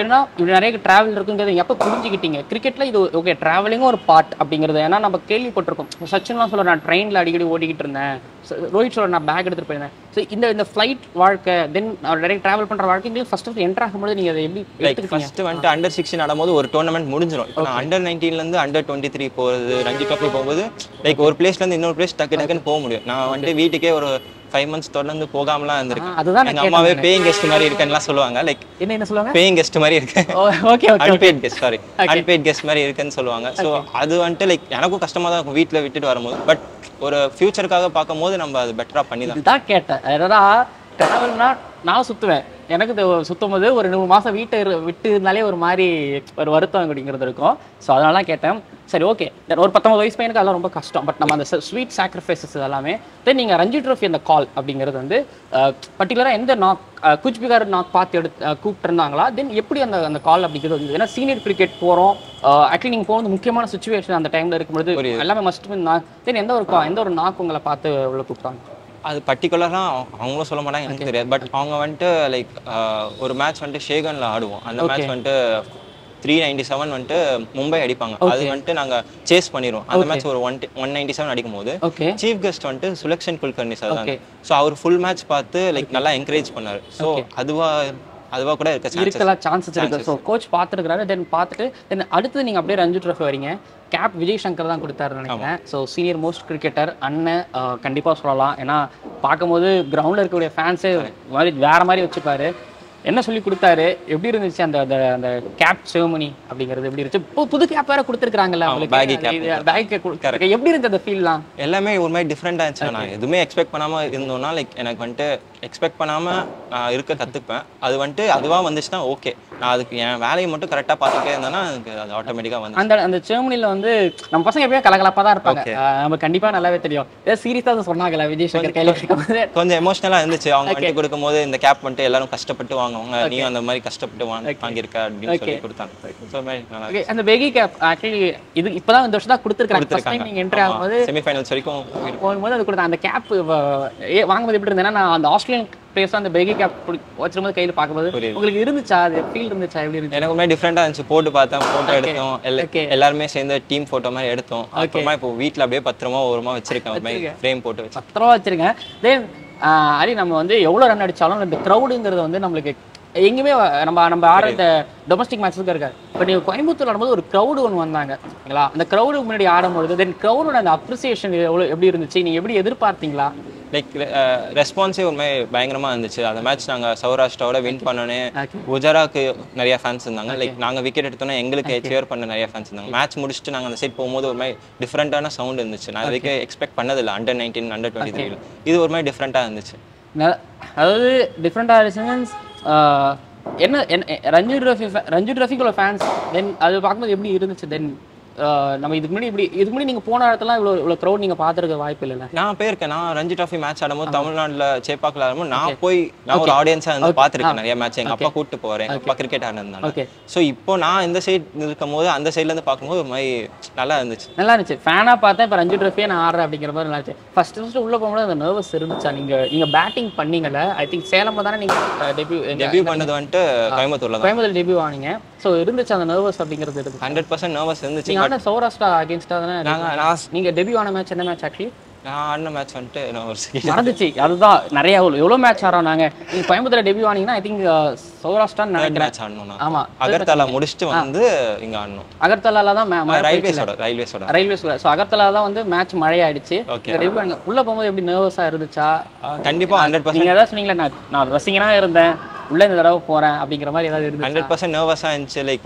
ஏன்னா இப்படி நிறைய டிராவல் இருக்குங்கிறது எப்போ புரிஞ்சுக்கிட்டீங்க? கிரிக்கெட்ல இது ஓகே டிராவலிங்கும் ஒரு பார்ட் அப்படிங்கிறது. ஏன்னா நம்ம கேள்விப்பட்டிருக்கோம். சச்சின்லாம் சொல்ல நான் ட்ரெயினில் அடிக்கடி ஓடிக்கிட்டு இருந்தேன். ரோஹித் சொல்ல நான் பேக் எடுத்துட்டு போயிருந்தேன். ஸோ இந்த இந்த ஃப்ளைட் வாழ்க்கை தென் நிறைய டிராவல் பண்ற வாழ்க்கைங்களுக்கு ஃபர்ஸ்ட் ஃபர்ஸ்ட் என்டர் ஆகும்போது நீங்க அதை எப்படி ஃபர்ஸ்ட் வந்துட்டு அண்டர் சிக்ஸ்டீன் ஆடும்போது ஒரு டோர்னமெண்ட் முடிஞ்சிடும் இப்போ நான் அண்டர் நைன்டீன்லேருந்து அண்டர் டுவெண்ட்டி த்ரீ போகிறது ரஞ்சி ட்ராஃபி போகும்போது லைக் ஒரு பிளேஸ்லேருந்து இன்னொரு பிளேஸ் டக்கு டக்குன்னு போக முடியும். நான் வந்துட்டு வீட்டுக்கே ஒரு ஃபைவ் மந்த்ஸ் தொடர்ந்து போகாமலாம் இருந்திருக்கேன். ஆ, அதுதான் எங்க அம்மாவே பேயிங் கெஸ்ட் மாதிரி இருக்கேன்லாம் சொல்லுவாங்க. லைக் என்ன என்ன சொல்லுவாங்க? பேயிங் கெஸ்ட் மாதிரி இருக்கு. Okay okay unpaid guest sorry unpaid guest மாதிரி இருக்குன்னு சொல்லுவாங்க. ஸோ அது வந்துட்டு லைக் எனக்கும் கஷ்டமா தான் இருக்கும் வீட்டில் விட்டுட்டு வரும்போது. பட் ஒரு ஃபியூச்சருக்காக பார்க்கும்போது நம்ம அது பெட்டராக பண்ணி தான் கேட்டேன். டிராவல்னா நான் சுத்துவேன். எனக்கு போது ஒரு நூறு மாசம் வீட்டை விட்டு இருந்தாலே ஒரு மாதிரி ஒரு வருத்தம் அப்படிங்கிறது இருக்கும். ஸோ அதனால தான் கேட்டேன். சரி ஓகே ஒரு பத்தொன்பது வயசு பையனுக்கு அதெல்லாம் ரொம்ப கஷ்டம். பட் நம்ம அந்த ஸ்வீட் சாக்ரிஃபைசஸ் எல்லாமே தென் நீங்கள் ரஞ்சி ட்ரோஃபி அந்த கால் அப்படிங்கிறது வந்து பர்டிகுலராக எந்த நாக் குச்பிகார் நாக் பார்த்து எடுத்து கூப்பிட்டு இருந்தாங்களா தென் எப்படி அந்த அந்த கால் அப்படிங்கிறது வந்து ஏன்னா சீனியர் கிரிக்கெட் போகிறோம் ஆக்சுவலி நீங்கள் போகிறது முக்கியமான சுச்சுவேஷன் அந்த டைமில் இருக்கும்போது எல்லாமே மஸ்ட் தென் எந்த ஒரு எந்த ஒரு நாக் உங்களை பார்த்து உள்ள கூப்பிட்டாங்க? அது பர்டிகுலராக அவங்களும் சொல்ல மாட்டாங்க எனக்கு தெரியாது. பட் அவங்க வந்துட்டு லைக் ஒரு மேட்ச் வந்துட்டு ஷேகன்ல ஆடுவோம். அந்த மேட்ச் வந்துட்டு த்ரீ நைன்டி செவன் வந்துட்டு மும்பை அடிப்பாங்க. அது வந்துட்டு நாங்க சேஸ் பண்ணிடுவோம் அந்த மேட்ச் ஒரு ஒன் ஒன் நைன்டி செவன் அடிக்கும் போது சீஃப் கெஸ்ட் வந்துட்டு சுலக்ஷன் குல்கர்னி சார் தான். ஸோ அவர் ஃபுல் மேட்ச் பார்த்து லைக் நல்லா என்கரேஜ் பண்ணாரு. ஸோ அதுவா அதுவா கூட இருக்க இருக்கலாம் சான்சஸ் இருக்கு. ஸோ கோச் பார்த்துருக்காரு தென் பார்த்துட்டு தென் அடுத்து நீங்கள் அப்படியே ரஞ்சி ட்ரோஃபி வரீங்க. கேப் விஜய் சங்கர் தான் கொடுத்தாருன்னு நினைக்கிறேன். ஸோ சீனியர் மோஸ்ட் கிரிக்கெட்டர் அண்ணன் கண்டிப்பாக சொல்லலாம். ஏன்னா பார்க்கும்போது கிரவுண்டில் இருக்கக்கூடிய ஃபேன்ஸே மாதிரி வேற மாதிரி வச்சுப்பாரு. என்ன சொல்லி கொடுத்தாரு? எப்படி இருந்துச்சு அந்த அந்த கேப் செவமனி அப்படிங்கிறது? எப்படி இருந்துச்சு? இப்போ புது கேப் வேற கொடுத்துருக்காங்கல்ல. பேக் கொடுத்தாரு. எப்படி இருந்துச்சு அந்த ஃபீல்லாம் எல்லாமே ஒரு மாதிரி டிஃப்ரெண்டாக இருந்துச்சு. நான் எதுவுமே எக்ஸ்பெக்ட் பண்ணாம இருந்தோம்னா லைக் எனக்கு வந்துட்டு எக்ஸ்பெக்ட் பண்ணாம நான் இருக்க கத்துப்பேன். அது வந்துட்டு அதுவா வந்துச்சுன்னா ஓகே நான் அதுக்கு என் வேலையை மட்டும் கரெக்டாக பார்த்துட்டே இருந்தேன்னா எனக்கு அது ஆட்டோமேட்டிக்காக வந்து அந்த அந்த ஜெர்மனில வந்து நம்ம பசங்க எப்பயும் கலகலப்பா தான் இருப்பாங்க நம்ம கண்டிப்பா நல்லாவே தெரியும். ஏதோ சீரியஸா அதை சொன்னாங்கல்ல விஜய் சங்கர் கையில கொஞ்சம் எமோஷனலா இருந்துச்சு. அவங்க வந்துட்டு கொடுக்கும்போது இந்த கேப் வந்துட்டு எல்லாரும் கஷ்டப்பட்டு வாங்குவாங்க. நீயும் அந்த மாதிரி கஷ்டப்பட்டு வாங்க வாங்கியிருக்க அப்படின்னு சொல்லி கொடுத்தாங்க. அந்த பெகி கேப் ஆக்சுவலி இது இப்பதான் இந்த வருஷம் தான் கொடுத்துருக்காங்க ஃபர்ஸ்ட் டைம் நீங்க என்ட்ரி ஆகும்போது செமிஃபைனல்ஸ் வரைக்கும். போகும்போது அது கொடுத்தாங்க அந்த கேப் வாங்கும்போது எப்படி இருந்தேன்னா நான் அந்த ஆஸ்திரேலியன் பிளேஸ் அந்த பெகி கேப் வச்சிருக்கும்போது கையில பார்க்கும்போது. உங்களுக்கு இருந்துச்சா? அது ஃபீல் இருந்துச்சா? எப்படி இருந்துச்சு? எனக்கு மாதிரி டிஃப்ரெண்டாக இருந்துச்சு. போட்டு பார்த்தேன் ஃபோட்டோ எடுத்தோம். எல்லாருமே சேர்ந்து டீம் ஃபோட்டோ மாதிரி எடுத்தோம். அப்புறமா இப்போ வீட்டில் அப்படியே பத்திரமா ஓரமா வச்சிருக்கேன். ஃப்ரேம் போட்டு வச்சு. பத்திரமா வச்சிருங்க தென் அரி நம்ம வந்து எவ்வளோ ரன் அடிச்சாலும் இந்த க்ரௌடுங்கிறது வந்து நம்மளுக்கு எங்கேயுமே நம்ம நம்ம ஆடுற டொமஸ்டிக் மேட்ச்சுக்கு இருக்காது. பட் நீங்கள் கோயம்புத்தூர் ஆடும்போது ஒரு க்ரௌடு ஒன்று வந்தாங்க ஓகேங்களா அந்த க்ரௌடு முன்னாடி ஆடும்பொழுது தென் க்ரௌடோட அந்த அப்ரிசியேஷன் எவ்வளோ எப்படி இருந்துச்சு? நீங்கள் எப்படி எதிர்பார்த்தீங்களா? லைக் ரெஸ்பான்ஸே ஒரு மாதிரி பயங்கரமா இருந்துச்சு. அந்த மேட்ச் நாங்க சௌராஷ்டிராவோட வின் பண்ணோன்னே. குஜராக்கு நிறைய ஃபேன்ஸ் இருந்தாங்க. லைக் நாங்க விக்கெட் எடுத்தோன்னே எங்களுக்கு சேர் பண்ண நிறைய ஃபேன்ஸ் இருந்தாங்க. மேட்ச் முடிச்சுட்டு நாங்க அந்த சைட் போகும்போது ஒரு மாதிரி டிஃப்ரெண்டான சவுண்ட் இருந்துச்சு. நான் இதுக்கு எக்ஸ்பெக்ட் பண்ணதில்லை. அண்டர் நைன்டீன் அண்டர் டுவெண்ட்டி த்ரீல இது ஒரு மாதிரி டிஃப்ரெண்டா இருந்துச்சு. அதாவது டிஃப்ரெண்டாக இருந்துச்சு மீன்ஸ் என்ன என்ன ரஞ்சி ட்ராஃபி ரஞ்சி ட்ராஃபிக்குள்ள ஃபேன்ஸ் தென் அது பார்க்கும்போது எப்படி இருந்துச்சு? தென் நம்ம இதுக்கு முன்னாடி இப்படி இதுக்கு முன்னாடி நீங்கள் போன இடத்துல இவ்வளோ இவ்வளோ க்ரௌட் நீங்கள் பார்த்துருக்க வாய்ப்பு இல்லைல்ல? நான் போயிருக்கேன். நான் ரஞ்சி ட்ராஃபி மேட்ச் ஆடும்போது தமிழ்நாட்டுல சேப்பாக்கில் ஆடும்போது நான் போய் நான் ஒரு ஆடியன்ஸா வந்து பார்த்துருக்கேன் நிறைய மேட்ச் எங்க அப்பா கூட்டு போறேன் அப்பா கிரிக்கெட் ஓகே ஸோ இப்போ நான் இந்த சைடு இருக்கும் போது அந்த சைட்ல இருந்து பார்க்கும்போது ஒரு மாதிரி நல்லா இருந்துச்சு. நல்லா இருந்துச்சு. ஃபேனாக பார்த்தேன். இப்போ ரஞ்சி ட்ராஃபியே நான் ஆடுறேன் அப்படிங்கிற மாதிரி நல்லா இருந்துச்சு. ஃபர்ஸ்ட் ஃபர்ஸ்ட் உள்ளே போகும்போது அந்த நர்வஸ் இருந்துச்சா? நீங்கள் நீங்கள் பேட்டிங் பண்ணீங்கல்ல. ஐ திங்க் சேலம்ல தானே நீங்கள் டெபியூ டெபியூ பண்ணது வந்துட்டு கோயம்புத்தூர்ல கோயம்புத்தூர் டெபியூ ஆனீங்க. ஸோ இருந்துச்சு அந்த நர்வஸ் அப்படிங்கிறது இருக்கு ஹண்ட்ரட் பர்சன்ட் நர்வஸ் இருந்துச்சு நீங்கள் ஆன சௌராஷ்டிரா அகேன்ஸ்டாக தானே நாங்க நான் நீங்கள் டெபியூ ஆன மேட்ச் என்ன மேட்ச் ஆக்சுவலி நான் ஆடின மேட்ச் வந்துட்டு நான் மறந்துச்சு. அதுதான் நிறைய எவ்வளோ மேட்ச் ஆடுறோம் நாங்க? நீங்க கோயம்புத்தூர் டெபியூ ஆனீங்கன்னா ஐ திங்க் சௌராஷ்டிரான்னு நினைக்கிறேன். match ஆடணும் நான். ஆமா அகர்தலா முடிச்சுட்டு வந்து இங்க ஆடணும். அகர்தலால தான் ரயில்வேஸோட ரயில்வேஸோட ரயில்வே ஸோ அகர்தலா தான் வந்து மேட்ச் மழையாயிடுச்சு. அங்க உள்ள போகும்போது எப்படி நர்வஸா இருந்துச்சா? கண்டிப்பா ஹண்ட்ரட் பர்சன்ட் நீங்க ஏதாவது சொன்னீங்களா நான் நான் ரசிகனா இருந்தேன். உள்ள இந்த தடவை போறேன் அப்படிங்கிற மாதிரி ஏதாவது இருந்துச்சு? ஹண்ட்ரட் பர்சன்ட் நர்வஸாக இருந்துச்சு லைக்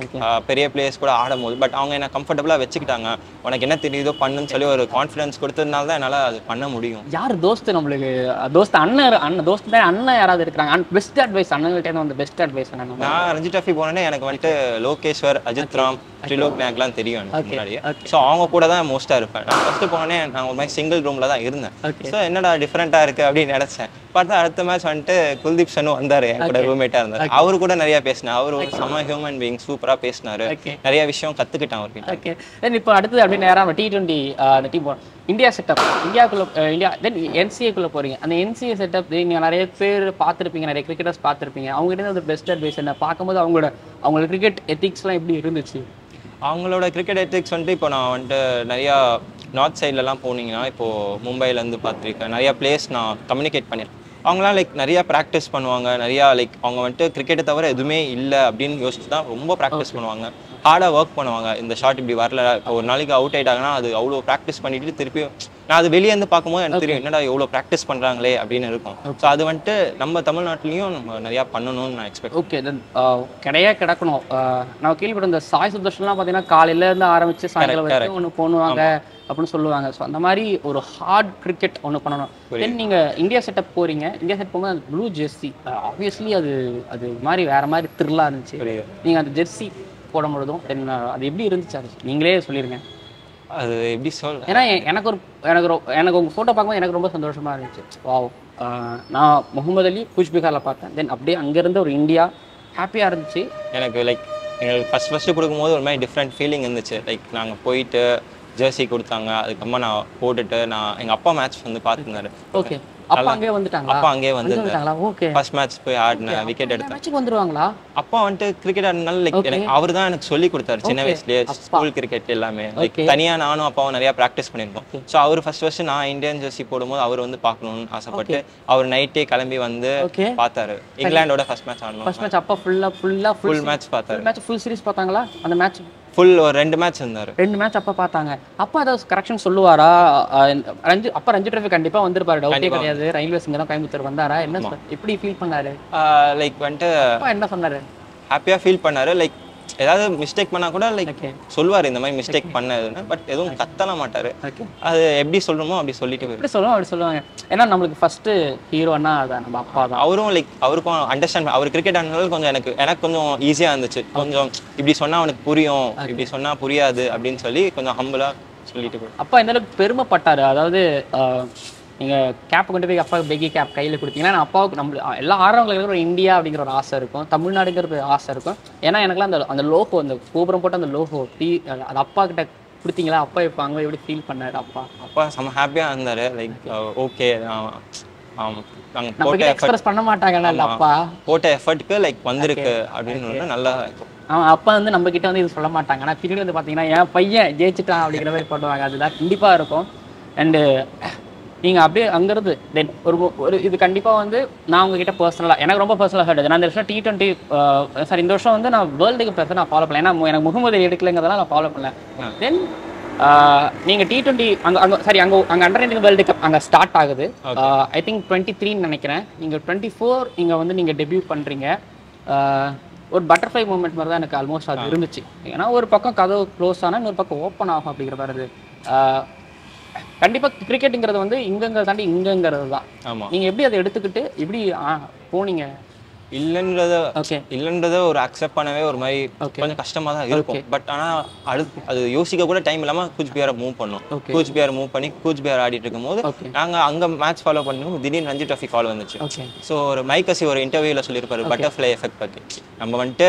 பெரிய பிளேயர்ஸ் கூட ஆடும் போது பட் அவங்க என்ன கம்ஃபர்டபுளாக வச்சுக்கிட்டாங்க. உனக்கு என்ன தெரியுதோ பண்ணுன்னு சொல்லி ஒரு கான்ஃபிடன்ஸ் கொடுத்ததுனால தான் என்னால் அது பண்ண முடியும். யார் தோஸ்து நம்மளுக்கு? தோஸ்து அண்ணன் அண்ணன் தோஸ்து தான் அண்ணன் யாராவது இருக்கிறாங்க? பெஸ்ட் அட்வைஸ் அண்ணன்கிட்ட வந்து பெஸ்ட் அட்வைஸ் என்ன நான் ரஞ்சி ட்ராஃபி போனேனே எனக்கு வந்துட்டு லோகேஸ்வர் அஜித் ராம் த்ரிலோக் நாயக்லாம் தெரியும் எனக்கு முன்னாடியே. ஸோ அவங்க கூட தான் மோஸ்ட்டாக இருப்பேன். நான் ஃபஸ்ட்டு போனேனே நான் ஒரு மாதிரி சிங்கிள் ரூமில் தான் இருந்தேன். ஸோ என்னடா டிஃப்ரெண்ட்டாக இருக்குது அப்படின்னு நினச்சேன். பார்த்தா அடுத்த மேட்ச் வந்துட்டு குல்தீப் சனு வந்தார் என் கூட ரூம்மேட்டாக இருந்தார். அவரு கூட நிறைய பேசினேன் அவர் செம்ம ஹியூமன் பீயிங் சூப்பராக பேசினாரு. நிறைய விஷயம் கற்றுக்கிட்டேன் அவர்கிட்ட. ஓகே தென் இப்போ அடுத்தது அப்படியே நேராக டி டுவெண்ட்டி அந்த டீம் இந்தியா செட்டப் இந்தியாக்குள்ள இந்தியா தென் என்சிஏக்குள்ளே போகிறீங்க அந்த என்சிஏ செட்டப் நீங்கள் நிறைய பேர் பார்த்துருப்பீங்க நிறைய கிரிக்கெட்டர்ஸ் பார்த்துருப்பீங்க. அவங்ககிட்ட அந்த பெஸ்ட் அட்வைஸ் என்ன? பார்க்கும்போது அவங்களோட அவங்களோட கிரிக்கெட் எத்திக்ஸ்லாம் எப்படி இருந்துச்சு? அவங்களோட கிரிக்கெட் எத்திக்ஸ் வந்துட்டு இப்போ நான் வந்துட்டு நிறையா நார்த் சைட்லலாம் போனீங்கன்னா இப்போது மும்பைலேருந்து பார்த்துருக்கேன். நிறையா பிளேஸ் நான் கம்யூனிகேட் பண்ணியிருக்கேன் அவங்களாம் லைக் நிறையா ப்ராக்டிஸ் பண்ணுவாங்க. நிறையா லைக் அவங்க வந்துட்டு கிரிக்கெட்டை தவிர எதுவுமே இல்லை அப்படின்னு யோசிச்சு தான் ரொம்ப ப்ராக்டிஸ் பண்ணுவாங்க. ஹார்டாக ஒர்க் பண்ணுவாங்க. இந்த ஷாட் இப்படி வரல ஒரு நாளைக்கு அவுட் ஆயிட்டாங்கன்னா அது அவ்வளோ ப்ராக்டிஸ் பண்ணிட்டு திருப்பி நான் அது வெளியே இருந்து பார்க்கும்போது எனக்கு தெரியும் என்னடா எவ்வளோ ப்ராக்டிஸ் பண்ணுறாங்களே அப்படின்னு இருக்கும். ஸோ அது வந்துட்டு நம்ம தமிழ்நாட்டிலையும் நம்ம நிறையா பண்ணணும்னு நான் எக்ஸ்பெக்ட் ஓகே தென் கிடையா கிடக்கணும். அஹ், நான் கேள்விப்பட்ட இந்த சாய் சுதர்ஷன்லாம் பார்த்தீங்கன்னா காலையில இருந்து ஆரம்பிச்சு சாயங்காலம் ஒன்று பண்ணுவாங்க. அப்படின்னு சொல்லுவாங்க. ஸோ அந்த மாதிரி ஒரு ஹார்ட் கிரிக்கெட் ஒன்று பண்ணணும். தென் நீங்க இந்தியா செட்டப் போறீங்க. இந்தியா செட் போகும்போது அந்த ப்ளூ ஜெர்சி ஆப்வியஸ்லி அது அது மாதிரி வேற மாதிரி த்ரில்லா இருந்துச்சு. புரியுது. நீங்க அந்த ஜெர்சி போடும் பொழுதும் தென் அது எப்படி இருந்துச்சு? அது நீங்களே சொல்லிருங்க. அது எப்படி சொல் ஏன்னா எனக்கு ஒரு எனக்கு எனக்கு உங்க ஃபோட்டோ பார்க்கும்போது எனக்கு ரொம்ப சந்தோஷமா இருந்துச்சு. வாவ் நான் முகமது அலி கூச்பிகாரில் பார்த்தேன். தென் அப்படியே அங்கேருந்து ஒரு இந்தியா ஹாப்பியா இருந்துச்சு. எனக்கு லைக் எங்களுக்கு ஃபஸ்ட் ஃபஸ்ட்டு கொடுக்கும்போது ஒரு மாதிரி டிஃப்ரெண்ட் ஃபீலிங் இருந்துச்சு. லைக் நாங்கள் போயிட்டு ஜெர்சி கொடுத்தாங்க. அதுக்கப்புறமா நான் போட்டுட்டு நான் எங்கள் அப்பா மேட்ச் வந்து பார்த்துருந்தாரு. ஓகே அப்பா அங்கேயே வந்துட்டாங்களா? அப்பா வந்து வந்துட்டாங்களா? ஓகே ஃபர்ஸ்ட் மேட்ச் போய் ஆடினேன். விக்கெட் எடுத்தேன். வந்துருவாங்களா? அப்பா வந்துட்டு கிரிக்கெட் ஆடினால லைக் எனக்கு அவர் தான் எனக்கு சொல்லி கொடுத்தாரு. சின்ன வயசுலயே ஸ்கூல் கிரிக்கெட் எல்லாமே. லைக் தனியா நானும் அப்பாவும் நிறைய ப்ராக்டிஸ் பண்ணியிருக்கோம். ஸோ அவர் ஃபர்ஸ்ட் ஃபர்ஸ்ட் நான் இந்தியன் ஜெர்சி போடும்போது அவர் வந்து பார்க்கணும்னு ஆசைப்பட்டு அவர் நைட்டே கிளம்பி வந்து பார்த்தாரு. இங்கிலாண்டோட ஃபர்ஸ்ட் மேட்ச் ஆடணும் ஃபர்ஸ்ட் மேட்ச் அப்பா ஃபுல்லா ஃபுல்லா ஃபுல் மேட்ச் பார்த்தாரு. மேட்ச் ஃபுல் சீரிஸ் பார்த்தாங்களா? அந்த மேட்ச் ஃபுல் ஒரு ரெண்டு மேட்ச் இருந்தாரு. ரெண்டு மேட்ச் அப்பா பார்த்தாங்க. அப்பா ஏதாவது கரெக்ஷன் சொல்லுவாரா? ரஞ்சி அப்பா ரஞ்சி ட்ராஃபி கண்டிப்பா வந்திருப்பாரு. டவுட்டே கிடையாது. ரயில்வேஸ் இங்க தான் கோயம்புத்தூர் வந்தாரா? என்ன எப்படி ஃபீல் பண்ணாரு? லைக் வந்துட்டு என்ன சொன்னாரு? ஹாப்பியா ஃபீல் பண்ணாரு. லைக் ஏதாவது மிஸ்டேக் பண்ணா கூட லைக் சொல்லுவார் இந்த மாதிரி மிஸ்டேக் பண்ணதுன்னு பட் எதுவும் கத்தல மாட்டாரு. அது எப்படி சொல்லணுமோ அப்படி சொல்லிட்டு எப்படி சொல்லுவோம் அப்படி சொல்லுவாங்க. ஏன்னா நம்மளுக்கு ஃபர்ஸ்ட் ஹீரோனா அதான் நம்ம அப்பா தான். அவரும் லைக் அவருக்கும் அண்டர்ஸ்டாண்ட் அவர் கிரிக்கெட் ஆடினாலும் கொஞ்சம் எனக்கு எனக்கு கொஞ்சம் ஈஸியா இருந்துச்சு. கொஞ்சம் இப்படி சொன்னா அவனுக்கு புரியும் இப்படி சொன்னா புரியாது அப்படின்னு சொல்லி கொஞ்சம் ஹம்பிளா சொல்லிட்டு போயிரு அப்பா எந்த அளவுக்கு பெருமைப்பட்டாரு. அதாவது அஹ், நீங்க கேப் கொண்டு போய் அப்பா பெகி கேப் கையில கொடுத்தீங்கன்னா நான் அப்பாவுக்கு நம்ம எல்லா ஆறவங்களுக்கு ஒரு இந்தியா அப்படிங்கிற ஒரு ஆசை இருக்கும். தமிழ்நாடுங்கிற ஒரு ஆசை இருக்கும். ஏன்னா எனக்குலாம் அந்த அந்த லோகோ அந்த கோபுரம் போட்டு அந்த லோகோ டீ அது அப்பா கிட்ட கொடுத்தீங்களா? அப்பா இப்போ அங்கே எப்படி ஃபீல் பண்ணாரு அப்பா? அப்பா செம்ம ஹாப்பியா இருந்தாரு. லைக் ஓகே நாங்கள் எக்ஸ்பிரஸ் பண்ண மாட்டாங்கல்ல அந்த அப்பா? போட்ட எஃபர்ட்டுக்கு லைக் வந்திருக்கு அப்படின்னு நல்லா அவன் அப்பா வந்து நம்ம கிட்ட வந்து இது சொல்ல மாட்டாங்க. ஆனால் பின்னாடி வந்து பார்த்தீங்கன்னா என் பையன் ஜெயிச்சிட்டான் அப்படிங்கிற மாதிரி பண்ணுவாங்க அதுதான் கண்டிப்பாக இருக்கும். அண்டு நீங்கள் அப்படியே அங்கிருந்து தென் ஒரு ஒரு இது கண்டிப்பாக வந்து நான் உங்ககிட்ட பர்சனலாக எனக்கு ரொம்ப பர்சனலாக ஹர்ட் நான் இந்த வருஷம் டி டுவெண்ட்டி சாரி இந்த வருஷம் வந்து நான் வேர்ல்டுக்கு பேச நான் ஃபாலோ பண்ணல. ஏன்னா எனக்கு முகமது எடுக்கலைங்கிறதெல்லாம் நான் ஃபாலோ பண்ணல. தென் நீங்கள் டி டுவெண்ட்டி அங்கே அங்கே சாரி அங்கே அங்கே அண்டர் நைன்டீன் வேர்ல்டு கப் அங்கே ஸ்டார்ட் ஆகுது. ஐ திங்க் டுவெண்ட்டி த்ரீன்னு நினைக்கிறேன். நீங்கள் டுவெண்ட்டி ஃபோர் இங்கே வந்து நீங்கள் டெபியூட் பண்ணுறீங்க ஒரு பட்டர்ஃப்ளை மூமெண்ட் மாதிரி தான் எனக்கு ஆல்மோஸ்ட் அது இருந்துச்சு. ஏன்னா ஒரு பக்கம் கதவு க்ளோஸ் ஆனால் இன்னொரு பக்கம் ஓப்பன் ஆகும் அப்படிங்கிற மாதிரி இது ஆஹ் கண்டிப்பா கிரிக்கெட்டுங்கிறது வந்து இங்கங்கிறத தாண்டி இங்கங்கிறது தான். ஆமா. நீங்க எப்படி அதை எடுத்துக்கிட்டு எப்படி போனீங்க? இல்லைன்றத ஓகே. இல்லைன்றத ஒரு அக்செப்ட் பண்ணவே ஒரு மாதிரி. கொஞ்சம் கஷ்டமா தான் இருக்கும். பட் ஆனா அடுத்து அது யோசிக்க கூட டைம் இல்லாம கூச் பிஆரை மூவ் பண்ணோம். கூச் பிஆர் மூவ் பண்ணி கூச் பிஆர் ஆடிட்டு இருக்கும்போது ஓகே. நாங்க அங்க மேட்ச் ஃபாலோ பண்ணிருக்கோம் திடீர்னு ரஞ்சி ட்ராஃபி கால் வந்துச்சு. ஸோ ஒரு மைக்கசி ஒரு இன்டர்வியூல சொல்லியிருப்பாரு பட்டர்ஃப்ளை எஃபெக்ட் பத்தி. நம்ம வந்துட்டு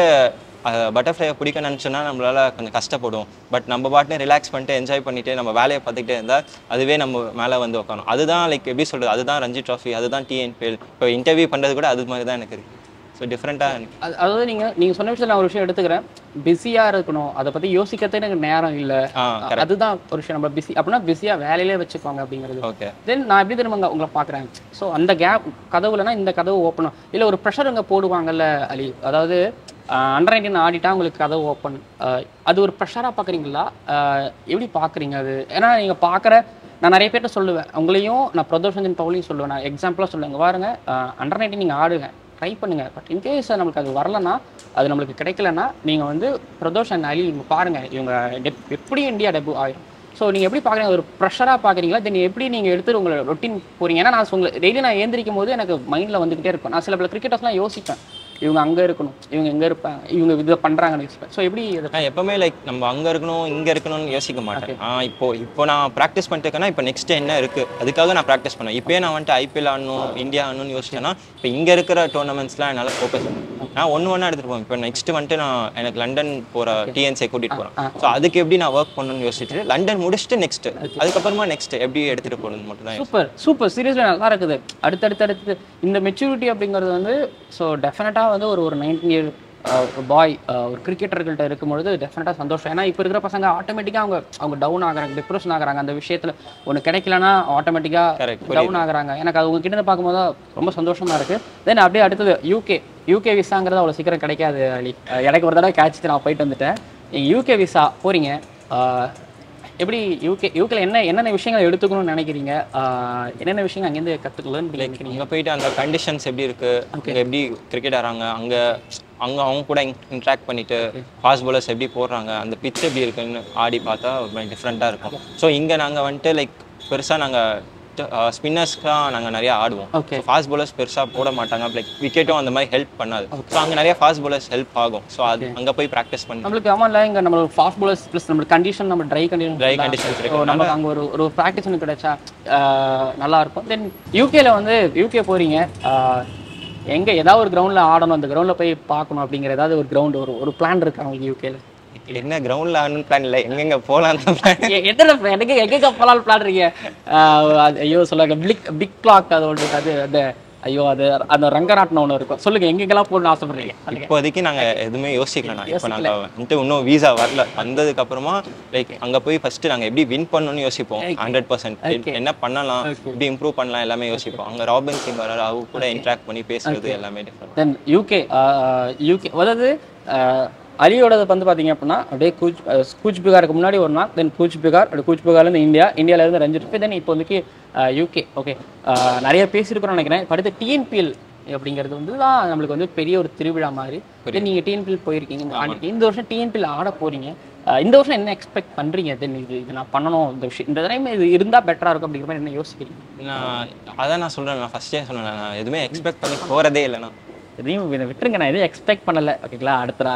பட்டர்ஃப்ளையை பிடிக்க நினச்சோன்னா நம்மளால கொஞ்சம் கஷ்டப்படும். பட் நம்ம பாட்டுன்னு ரிலாக்ஸ் பண்ணிட்டு என்ஜாய் பண்ணிட்டு நம்ம வேலையை பார்த்துக்கிட்டே இருந்தால் அதுவே நம்ம மேலே வந்து உட்காரும் அதுதான் லைக் எப்படி சொல்றது? அதுதான் ரஞ்சி ட்ராஃபி அதுதான் டிஎன்பிஎல் இப்போ இன்டர்வியூ பண்ணுறது கூட அது மாதிரி தான் எனக்கு ஸோ டிஃப்ரெண்ட்டாக எனக்கு. அது- அதாவது நீங்க நீங்க சொன்ன விஷயத்துல நான் ஒரு விஷயம் எடுத்துக்கிறேன். பிஸியா இருக்கணும். அதை பத்தி யோசிக்கிறதே எனக்கு நேரம் இல்ல. அதுதான் ஒரு விஷயம். நம்ம பிஸி அப்படின்னா பிஸியா வேலையிலே வச்சுக்கோங்க அப்படிங்கிறது. ஓகே தென் நான் எப்படி திரும்ப உங்களை பார்க்குறேன்? ஸோ அந்த கேப் கதவுலனா இந்த கதவு ஓப்பன் இல்லை ஒரு ப்ரெஷர் இங்கே போடுவாங்கல்ல அலி. அதாவது அண்டர் நைன்டீன் ஆடிட்டா உங்களுக்கு கதை ஓப்பன் அது ஒரு ப்ரெஷராக பார்க்குறீங்களா எப்படி பார்க்குறீங்க அது? ஏன்னா நீங்கள் பார்க்குற நான் நிறைய பேர்கிட்ட சொல்லுவேன். உங்களையும் நான் பிரதோஷ் ரஞ்சன் பவுலையும் சொல்லுவேன். நான் எக்ஸாம்பிளாக சொல்லுவேன். பாருங்க அண்டர் நைன்டீன் நீங்கள் ஆடுங்க. ட்ரை பண்ணுங்கள் பட் இன்கேஸ் நம்மளுக்கு அது வரலன்னா அது நம்மளுக்கு கிடைக்கலன்னா நீங்கள் வந்து பிரதோஷ் அண்ட் அலி இவங்க பாருங்கள் இவங்க டெப் எப்படி இந்தியா டெபு ஆயிரும். ஸோ நீங்கள் எப்படி பார்க்குறீங்க ஒரு ப்ரெஷராக பார்க்குறீங்களா தென் எப்படி நீங்கள் எடுத்து உங்களை ரொட்டீன் போகிறீங்க ஏன்னா நான் உங்களை டெய்லி நான் ஏந்திரிக்கும் போது எனக்கு மைண்டில் வந்துக்கிட்டே இருக்கும். நான் சில பல கிரிக்கெட்டர்ஸ்லாம் யோசிப்பேன். இவங்க அங்கே இருக்கணும் இவங்க எங்கே இருப்பாங்க இவங்க இதை பண்ணுறாங்கன்னு ஸோ எப்படி நான் எப்பவுமே லைக் நம்ம அங்க இருக்கணும் இங்க இருக்கணும்னு யோசிக்க மாட்டேன். ஆ இப்போ இப்போ நான் ப்ராக்டிஸ் பண்ணிட்டு இருக்கேன்னா இப்போ நெக்ஸ்ட் என்ன இருக்கு? அதுக்காக நான் ப்ராக்டிஸ் பண்ணேன் இப்போயே நான் வந்துட்டு ஐபிஎல் ஆடணும் இந்தியா ஆடணும்னு யோசிச்சேன்னா இப்போ இங்க இருக்கிற டோர்னமெண்ட்ஸ்லாம் என்னால் ஃபோக்கஸ் நான் ஒன்று ஒன்றா எடுத்துட்டு போவேன். இப்போ நெக்ஸ்ட் வந்துட்டு நான் எனக்கு லண்டன் போற டிஎன்சியை கூட்டிட்டு போறேன். ஸோ அதுக்கு எப்படி நான் ஒர்க் பண்ணணும்னு யோசிச்சுட்டு லண்டன் முடிச்சுட்டு நெக்ஸ்ட் அதுக்கப்புறமா நெக்ஸ்ட் எப்படி எடுத்துட்டு போகணும்னு மட்டும் தான் சூப்பர் சூப்பர் சீரியஸ்லி நல்லா இருக்குது. அடுத்தடுத்து அடுத்து இந்த மெச்சூரிட்டி அப்படிங்கிறது வந்து ஸோ டெஃபினட்டாக வந்து ஒரு ஒரு நைன்டீன் இயர் பாய் ஒரு கிரிக்கெட்டர்கள்ட்ட இருக்கும்பொழுது டெஃபினட்டாக சந்தோஷம். ஏன்னா இப்போ இருக்கிற பசங்க ஆட்டோமேட்டிக்காக அவங்க அவங்க டவுன் ஆகுறாங்க டிப்ரெஷன் ஆகுறாங்க. அந்த விஷயத்தில் ஒன்று கிடைக்கலன்னா ஆட்டோமேட்டிக்காக டவுன் ஆகுறாங்க. எனக்கு அது உங்ககிட்ட இருந்து பார்க்கும்போது ரொம்ப சந்தோஷமா இருக்கு. தென் அப்படியே அடுத்தது யூகே யூகே விசாங்கிறது அவ்வளோ சீக்கிரம் கிடைக்காது அலி. எனக்கு ஒரு தடவை கேட்சிட்டு நான் போயிட்டு வந்துட்டேன். யூகே விசா போறீங்க அஹ் எப்படி யூகே யூகேல என்ன என்னென்ன விஷயங்களை எடுத்துக்கணும்னு நினைக்கிறீங்க? என்னென்ன விஷயங்கள் அங்கேருந்து கற்றுக்கலன்னு நினைக்கிறீங்க அங்க போயிட்டு அந்த கண்டிஷன்ஸ் எப்படி இருக்கு? அங்க எப்படி கிரிக்கெட் ஆடுறாங்க? அங்க அங்க அவங்க கூட இன்ட்ராக்ட் பண்ணிட்டு ஃபாஸ்ட் bowlers எப்படி போடுறாங்க? அந்த பிச் எப்படி இருக்குன்னு ஆடி பார்த்தா ஒரு டிஃப்ரெண்ட்டாக இருக்கும். ஸோ இங்க நாங்க வந்துட்டு லைக் பெருசா நாங்க ஸ்பின்னர்ஸ்க்காக நாங்க நிறைய ஆடுவோம். ஃபாஸ்ட் bowlers பெருசா போட மாட்டாங்க. லைக் விக்கெட்டும் அந்த மாதிரி ஹெல்ப் பண்ணாது. ஸோ அங்க நிறைய ஃபாஸ்ட் bowlers ஹெல்ப் ஆகும். ஸோ அது அங்க போய் ப்ராக்டிஸ் பண்ணி நம்மளுக்கு ஆமா இல்லை இங்கே நம்மளுக்கு ஃபாஸ்ட் bowlers ப்ளஸ் நம்மளுக்கு கண்டிஷன் நம்ம ட்ரை கண்டிஷன் ட்ரை இருக்கு நமக்கு அங்கே ஒரு ஒரு ப்ராக்டிஸ் ஒன்று கிடைச்சா நல்லா இருக்கும். தென் யூகேல வந்து யூகே போறீங்க ஆஹ் எங்க ஏதாவது ஒரு கிரவுண்டில் ஆடணும். அந்த கிரவுண்டில் போய் பார்க்கணும் அப்படிங்கிற ஏதாவது ஒரு கிரவுண்ட் ஒரு ஒரு பிளான் இருக்கு அவங்களுக்கு யூகேல என்ன கிரவுண்டில் ஆடணும்னு பிளான் இல்லை. எங்கெங்க போகலாம் எத்தனை? எனக்கு எங்க போலாம்னு பிளான் இருக்கீங்க? ஐயோ சொல்லுங்க பிக் பிக் கிளாக் அது ஒன்று அது அந்த ஐயோ அது அந்த ரங்கராட்டினம் ஒன்று இருக்கும். சொல்லுங்க எங்கெங்கெல்லாம் போகணும்னு ஆசைப்படுறீங்க. இப்போதைக்கு நாங்க எதுவுமே யோசிக்கலண்ணா இப்போ நாங்க வந்துட்டு இன்னும் வீசா வரல. வந்ததுக்கு அப்புறமா லைக் அங்க போய் ஃபர்ஸ்ட் நாங்க எப்படி வின் பண்ணணும்னு யோசிப்போம். ஹண்ட்ரட் பர்சன்ட் என்ன பண்ணலாம்? எப்படி இம்ப்ரூவ் பண்ணலாம்? எல்லாமே யோசிப்போம். அங்க ராபின் சிங் வராரு. அவங்க கூட இன்ட்ராக்ட் பண்ணி பேசுறது எல்லாமே தென் யூகே யூகே அதாவது அலியோடது வந்து பார்த்தீங்க அப்படின்னா அப்படியே கூச் கூச் பிகாருக்கு முன்னாடி ஒரு நாள் தென் கூச் பிகார் அப்படி கூச் பிகார்லேருந்து இந்தியா இந்தியாவிலேருந்து ரஞ்சித் ட்ராஃபி தென் இப்போ வந்து யூகே ஓகே நிறைய பேசியிருக்கிறோம்னு நினைக்கிறேன். அடுத்து டிஎன்பிஎல் அப்படிங்கிறது வந்து தான் நம்மளுக்கு வந்து பெரிய ஒரு திருவிழா மாதிரி. நீங்கள் டிஎன்பிஎல் போயிருக்கீங்க. இந்த வருஷம் டிஎன்பிஎல் ஆட போறீங்க. ஆஹ், இந்த வருஷம் என்ன எக்ஸ்பெக்ட் பண்ணுறீங்க தென் இது இது நான் பண்ணணும் இந்த விஷயம். இந்த டைம் இது இருந்தால் பெட்டராக இருக்கும் அப்படிங்கிற மாதிரி என்ன யோசிக்கிறீங்க? நான் அதான் நான் சொல்றேன். நான் ஃபர்ஸ்டே சொன்னேன் நான் எதுவுமே எக்ஸ்பெக்ட் பண்ணி போறதே இல்லைண்ணா எதையும் இதை விட்டுருங்க. நான் எதுவும் எக்ஸ்பெக்ட் பண்ணல. ஓகேங்களா அடுத்த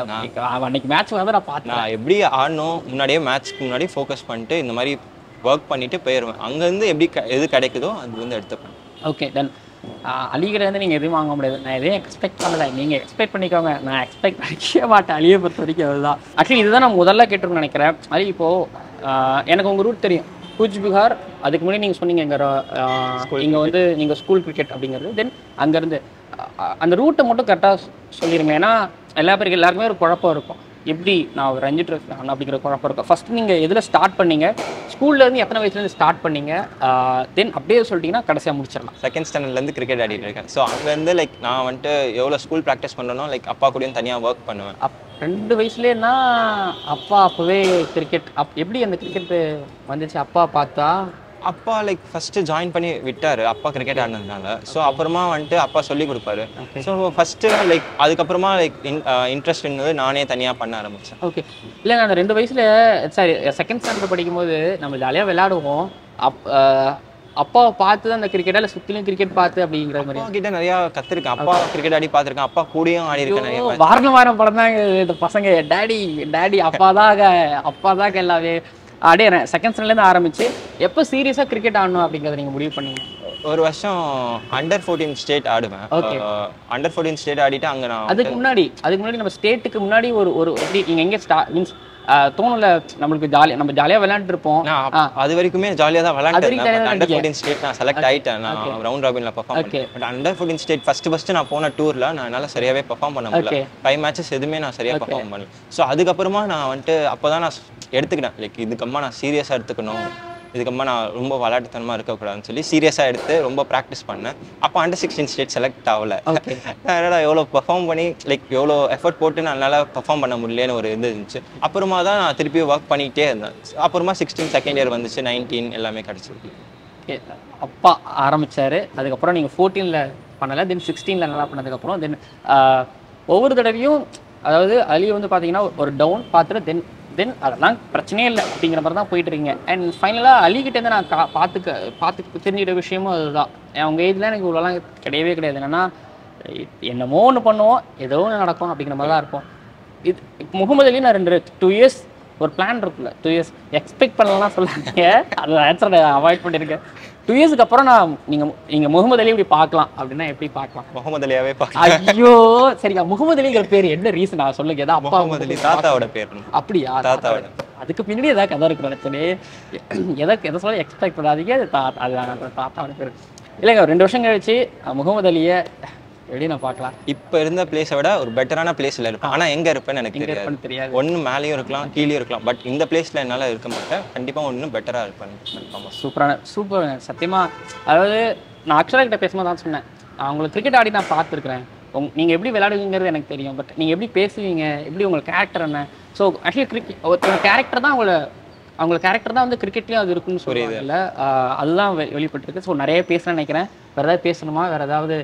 அன்னைக்கு மேட்ச் வந்து நான் பார்த்தேன் நான் எப்படி ஆடணும்? முன்னாடியே மேட்ச்க்கு முன்னாடி ஃபோக்கஸ் பண்ணிட்டு இந்த மாதிரி ஒர்க் பண்ணிட்டு போயிடுவேன். அங்கேருந்து எப்படி எது கிடைக்குதோ அது வந்து எடுத்துப்பேன் ஓகே தென் வந்து நீங்கள் எதுவும் வாங்க முடியாது. நான் எதையும் எக்ஸ்பெக்ட் பண்ணல. நீங்கள் எக்ஸ்பெக்ட் பண்ணிக்கோங்க. நான் எக்ஸ்பெக்ட் பண்ணிக்கவே மாட்டேன். அலியை பொறுத்த வரைக்கும் அதுதான். ஆக்சுவலி இதுதான் நான் முதல்ல கேட்டிருக்கேன்னு நினைக்கிறேன். அலி இப்போது எனக்கு உங்கள் ரூட் தெரியும். கூச் பிகார் அதுக்கு முன்னாடி நீங்கள் சொன்னீங்க இங்கே இங்கே வந்து நீங்கள் ஸ்கூல் கிரிக்கெட் அப்படிங்கிறது. தென் அங்கேருந்து அந்த ரூட்டை மட்டும் கரெக்டாக சொல்லிடுங்க ஏன்னா எல்லா பேருக்கு எல்லாருக்குமே ஒரு குழப்பம் இருக்கும். எப்படி நான் ஒரு ரஞ்சி ட்ரெஸ் அப்படிங்கிற குழப்பம் இருக்கும். ஃபர்ஸ்ட் நீங்கள் எதில் ஸ்டார்ட் பண்ணீங்க? ஸ்கூல்ல இருந்து எத்தனை வயசுலேருந்து ஸ்டார்ட் பண்ணீங்க? தென் அப்படியே சொல்லிட்டீங்கன்னா கடைசியாக முடிச்சிடலாம். செகண்ட் ஸ்டாண்டர்ட்லேருந்து கிரிக்கெட் ஆடிட்டு இருக்கேன். ஸோ அங்கேருந்து லைக் நான் வந்துட்டு எவ்வளோ ஸ்கூல் ப்ராக்டிஸ் பண்ணனோ லைக் அப்பா கூடயும் தனியாக ஒர்க் பண்ணுவேன். அப் ரெண்டு வயசுலேன்னா அப்பா அப்போவே கிரிக்கெட் அப் எப்படி அந்த கிரிக்கெட் வந்துச்சு? அப்பா பார்த்தா அப்பா லைக் ஃபர்ஸ்ட் ஜாயின் பண்ணி விட்டாரு. அப்பா கிரிக்கெட் ஆடினதுனால. ஸோ அப்புறமா வந்துட்டு அப்பா சொல்லி கொடுப்பாரு. ஸோ ஃபர்ஸ்ட் லைக் அதுக்கப்புறமா லைக் இன்ட்ரெஸ்ட் இருந்தது. நானே தனியாக பண்ண ஆரம்பிச்சேன். ஓகே இல்லை நான் ரெண்டு வயசுல சாரி செகண்ட் ஸ்டாண்டர்ட் படிக்கும்போது நம்ம ஜாலியாக விளையாடுவோம். அப் அப்பாவை பார்த்து தான் அந்த கிரிக்கெட் இல்லை சுற்றிலும் கிரிக்கெட் பார்த்து அப்படிங்கிற மாதிரி. கிட்ட நிறைய கத்துருக்கேன். அப்பா கிரிக்கெட் ஆடி பார்த்திருக்கேன். அப்பா கூடயும் ஆடி இருக்கேன் நிறைய. வாரணம் வாரம் படம் தான் இந்த பசங்க. டேடி டேடி அப்பா தான் அப்பா தான் எல்லாமே. அப்படியே செகண்ட் ஸ்டாண்டர்ட்லேருந்து ஆரம்பிச்சு எப்போ சீரியஸாக கிரிக்கெட் ஆடணும் அப்படிங்கிறத நீங்கள் முடிவு பண்ணீங்க? ஒரு வருஷம் அண்டர் ஃபோர்டீன் ஸ்டேட் ஆடுவேன். Okay. அண்டர் ஃபோர்டீன் ஸ்டேட் ஆடிட்டு அங்க நான் அதுக்கு முன்னாடி அதுக்கு முன்னாடி நம்ம ஸ்டேட்டுக்கு முன்னாடி ஒரு ஒரு எப்படி நீங்கள் எங்கே ஸ்டா மீன்ஸ் தோணுல நம்மளுக்கு ஜாலியாக நம்ம ஜாலியாக விளையாண்டுருப்போம். அது வரைக்குமே ஜாலியா தான் ஜாலியா அண்டர் ஃபோர்டீன் ஸ்டேட் நான் செலக்ட் ஆயிட்டேன். நான் ரவுண்ட் ராபின்ல பெர்ஃபார்ம். பண்ணேன் but under fourteen state first first நான் போன டூர்ல நான் என்னால சரியாவே பெர்ஃபார்ம் பண்ண முடியல. ஃபைவ் மேட்சஸ் எதுவுமே நான் சரியா பெர்ஃபார்ம் பண்ணல. ஸோ அதுக்கப்புறமா நான் வந்துட்டு அப்பதான் நான் எடுத்துக்கிட்டேன். லைக் இதுக்கம்மா நான் சீரியஸா எடுத்துக்கணும். இதுக்கம்மா நான் ரொம்ப விளையாட்டுத்தனமா இருக்கக்கூடாதுன்னு சொல்லி சீரியஸா எடுத்து ரொம்ப ப்ராக்டிஸ் பண்ணேன். அப்போ அண்டர் சிக்ஸ்டீன் ஸ்டேட் செலக்ட் ஆகல. என்னடா எவ்வளோ பெர்ஃபார்ம் பண்ணி லைக் எவ்வளோ எஃபர்ட் போட்டு நான் நல்லா பெர்ஃபார்ம் பண்ண முடியலன்னு ஒரு இது இருந்துச்சு. அப்புறமா தான் நான் திருப்பி ஒர்க் பண்ணிக்கிட்டே இருந்தேன். அப்புறமா சிக்ஸ்டீன் செகண்ட் இயர் வந்துச்சு நைன்டீன் எல்லாமே கிடச்சிருக்கு. அப்பா ஆரம்பிச்சாரு. அதுக்கப்புறம் நீங்கள் ஃபோர்டீனில் பண்ணலை தென் சிக்ஸ்டீனில் நல்லா பண்ணதுக்கப்புறம் தென் ஒவ்வொரு தடவையும் அதாவது அலி வந்து பார்த்தீங்கன்னா ஒரு டவுன் பார்த்துட்டு தென் தென் அதெல்லாம் பிரச்சனையே இல்லை அப்படிங்கிற மாதிரி தான் போயிட்டு இருக்கீங்க. அண்ட் ஃபைனலாக அலிகிட்டேருந்து நான் கா பார்த்துக்க பார்த்து தெரிஞ்சுக்கிட்ட விஷயமும் அதுதான். அவங்க ஏஜில் எனக்கு இவ்வளோலாம் கிடையவே கிடையாது. என்னன்னா என்னமோ ஒன்று பண்ணுவோம் ஏதோ ஒன்று நடக்கும் அப்படிங்கிற மாதிரி தான் இருப்போம். இது இப்போ முகமது அலி நான் ரெண்டு டூ இயர்ஸ் ஒரு பிளான் இருக்குல்ல டூ இயர்ஸ் எக்ஸ்பெக்ட் பண்ணலாம் சொல்லாங்க அது ஆன்சர் அவாய்ட் பண்ணியிருக்கேன் டூ இயர்ஸ்க்கு அப்புறம் நான் நீங்கள் நீங்கள் முகமது அலி இப்படி பார்க்கலாம் அப்படின்னா எப்படி பார்க்கலாம்? முகமது அலியாவே பார்க்க ஐயோ சரிங்க. முகமது அலிங்கிற பேர் என்ன ரீசன் நான் சொல்லுங்க. ஏதாவது அப்பா முகமது அலி தாத்தாவோட பேர். அப்படியா? தாத்தாவோட. அதுக்கு பின்னாடி ஏதாவது கதை இருக்கு நினைச்சனே எதை எதை சொல்ல எக்ஸ்பெக்ட் பண்ணாதீங்க. அது தாத்தாவோட பேர். இல்லைங்க ரெண்டு வருஷம் கழிச்சு முகமது அலியை எப்படி நான் பார்க்கலாம். இப்போ இருந்த பிளேஸை விட ஒரு பெட்டரான பிளேஸ்ல இருப்பேன். ஆனா எங்க இருப்பேன்னு எனக்கு தெரியாது. தெரியாது. ஒண்ணு மேலேயும் இருக்கலாம் கீழேயும் இருக்கலாம். பட் இந்த பிளேஸ்ல என்னால இருக்க மாட்டேன். கண்டிப்பா ஒண்ணு பெட்டரா இருப்பேன். கன்ஃபார்மா சூப்பரான சூப்பர் சத்தியமா அதாவது நான் அக்ஷரா கிட்ட பேசும்போது தான் சொன்னேன். நான் உங்களுக்கு கிரிக்கெட் ஆடி நான் பார்த்துருக்குறேன். உங் நீங்கள் எப்படி விளையாடுவீங்கிறது எனக்கு தெரியும். பட் நீங்கள் எப்படி பேசுவீங்க? எப்படி உங்கள் கேரக்டர் என்ன? ஸோ ஆக்சுவலி கிரிக்கெட் ஒருத்தவங்க கேரக்டர் தான் அவங்கள அவங்க கேரக்டர் தான் வந்து கிரிக்கெட்லேயும் அது இருக்குன்னு சொல்லுவாங்கல்ல. ஆஹ் அதுதான் வெளிப்பட்டிருக்கு. ஸோ நிறைய பேசணும்னு நினைக்கிறேன். வேறு ஏதாவது பேசணுமா? வேறு ஏதாவது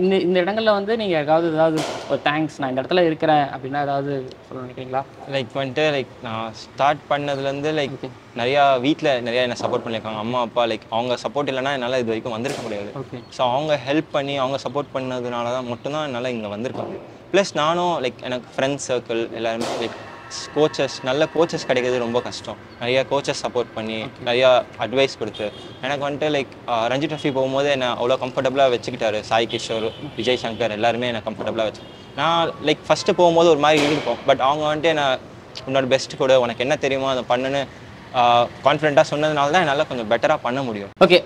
இந்த இந்த இடங்கள்ல வந்து நீங்கள் ஏதாவது ஏதாவது ஒரு தேங்க்ஸ் நான் இந்த இடத்துல இருக்கிறேன் அப்படின்னா ஏதாவது சொல்ல நினைக்கிறீங்களா? லைக் வந்துட்டு லைக் நான் ஸ்டார்ட் பண்ணதுலேருந்து லைக் நிறையா வீட்டில் நிறையா என்ன சப்போர்ட் பண்ணியிருக்காங்க. அம்மா அப்பா லைக் அவங்க சப்போர்ட் இல்லைன்னா என்னால் இது வரைக்கும் வந்திருக்க முடியாது. ஓகே ஸோ அவங்க ஹெல்ப் பண்ணி அவங்க சப்போர்ட் பண்ணதுனால தான் மட்டும்தான் என்னால் இங்கே வந்திருக்கேன் ப்ளஸ் நானும் லைக் எனக்கு ஃப்ரெண்ட்ஸ் சர்க்கிள் எல்லாருமே லைக் கோச்சஸ் நல்ல கோச்சஸ் கிடைக்கிறது ரொம்ப கஷ்டம். நிறைய கோச்சஸ் சப்போர்ட் பண்ணி நிறையா அட்வைஸ் கொடுத்து. எனக்கு வந்துட்டு லைக் ரஞ்சி ட்ராஃபி போகும்போது என்னை அவ்வளோ கம்ஃபர்டபுளாக வச்சுக்கிட்டாரு. சாய் கிஷோர் விஜய் சங்கர் எல்லாருமே என்னை கம்ஃபர்டபுளாக வச்சு நான் லைக் ஃபஸ்ட்டு போகும்போது ஒரு மாதிரி இருக்கும் பட் அவங்க வந்துட்டு என்னை உன்னோட பெஸ்ட் கொடு உனக்கு என்ன தெரியுமோ அதை பண்ணுன்னு கான்ஃபிடென்ட்டாக சொன்னதுனால தான் என்னால் கொஞ்சம் பெட்டராக பண்ண முடியும். ஓகே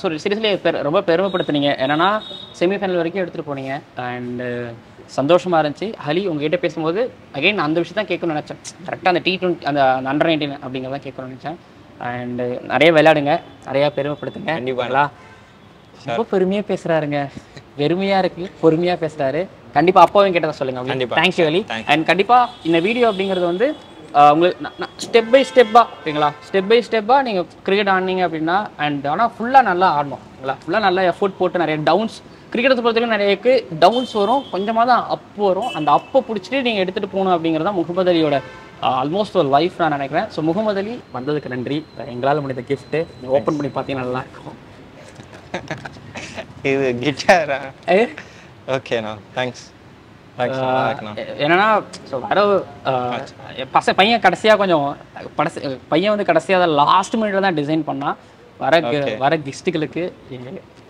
ஸோ சீரியஸ்லி ரொம்ப பெருமைப்படுத்துனீங்க. என்னன்னா செமிஃபைனல் வரைக்கும் எடுத்துகிட்டு போனீங்க. அண்டு சந்தோஷமா இருந்துச்சு. ஹலி உங்ககிட்ட பேசும்போது அகைன் அந்த விஷயம் தான் கேட்கணும்னு நினச்சேன். கரெக்டாக அந்த டி டுவெண்ட்டி அந்த அண்டர் நைன்டீன் அப்படிங்கிறத கேட்கணும்னு நினச்சேன். அண்டு நிறைய விளையாடுங்க. நிறையா பெருமைப்படுத்துங்க. கண்டிப்பா. ரொம்ப பெருமையாக பேசுகிறாருங்க வெறுமையாக இருக்கு. பொறுமையாக பேசுகிறாரு கண்டிப்பாக அப்பாவும் கேட்டதை சொல்லுங்க. கண்டிப்பா. தேங்க்யூ அலி Thank அண்ட் கண்டிப்பாக இந்த வீடியோ அப்படிங்கிறது வந்து உங்களுக்கு ஸ்டெப் பை ஸ்டெப்பாக ஓகேங்களா? ஸ்டெப் பை ஸ்டெப்பாக நீங்கள் கிரிக்கெட் ஆடினீங்க அப்படின்னா அண்ட் ஆனால் ஃபுல்லாக நல்லா ஆடணும். ஓகேங்களா? ஃபுல்லாக நல்லா எஃபோர்ட் போட்டு நிறைய டவுன்ஸ் கிரிக்கெட்டை பொறுத்தவரைக்கும் நிறைய டவுன்ஸ் வரும் கொஞ்சமாக தான் அப் வரும். அந்த அப்பை பிடிச்சிட்டு நீங்கள் எடுத்துகிட்டு போகணும் அப்படிங்கிறது தான் முகமது அலியோட ஆல்மோஸ்ட் ஒரு லைஃப் நான் நினைக்கிறேன். ஸோ முகமது அலி வந்ததுக்கு நன்றி. எங்களால் முடிந்த கிஃப்ட்டு ஓப்பன் பண்ணி பார்த்தீங்கன்னா நல்லா இருக்கும். இது கிட்டாரா ஏ? ஓகேண்ணா தேங்க்ஸ் என்னன்னா வர பச பையன் கடைசியாக கொஞ்சம் படச பையன் வந்து கடைசியாக லாஸ்ட் மினிட்ல தான் டிசைன் பண்ணான். வர வர கெஸ்ட்டுகளுக்கு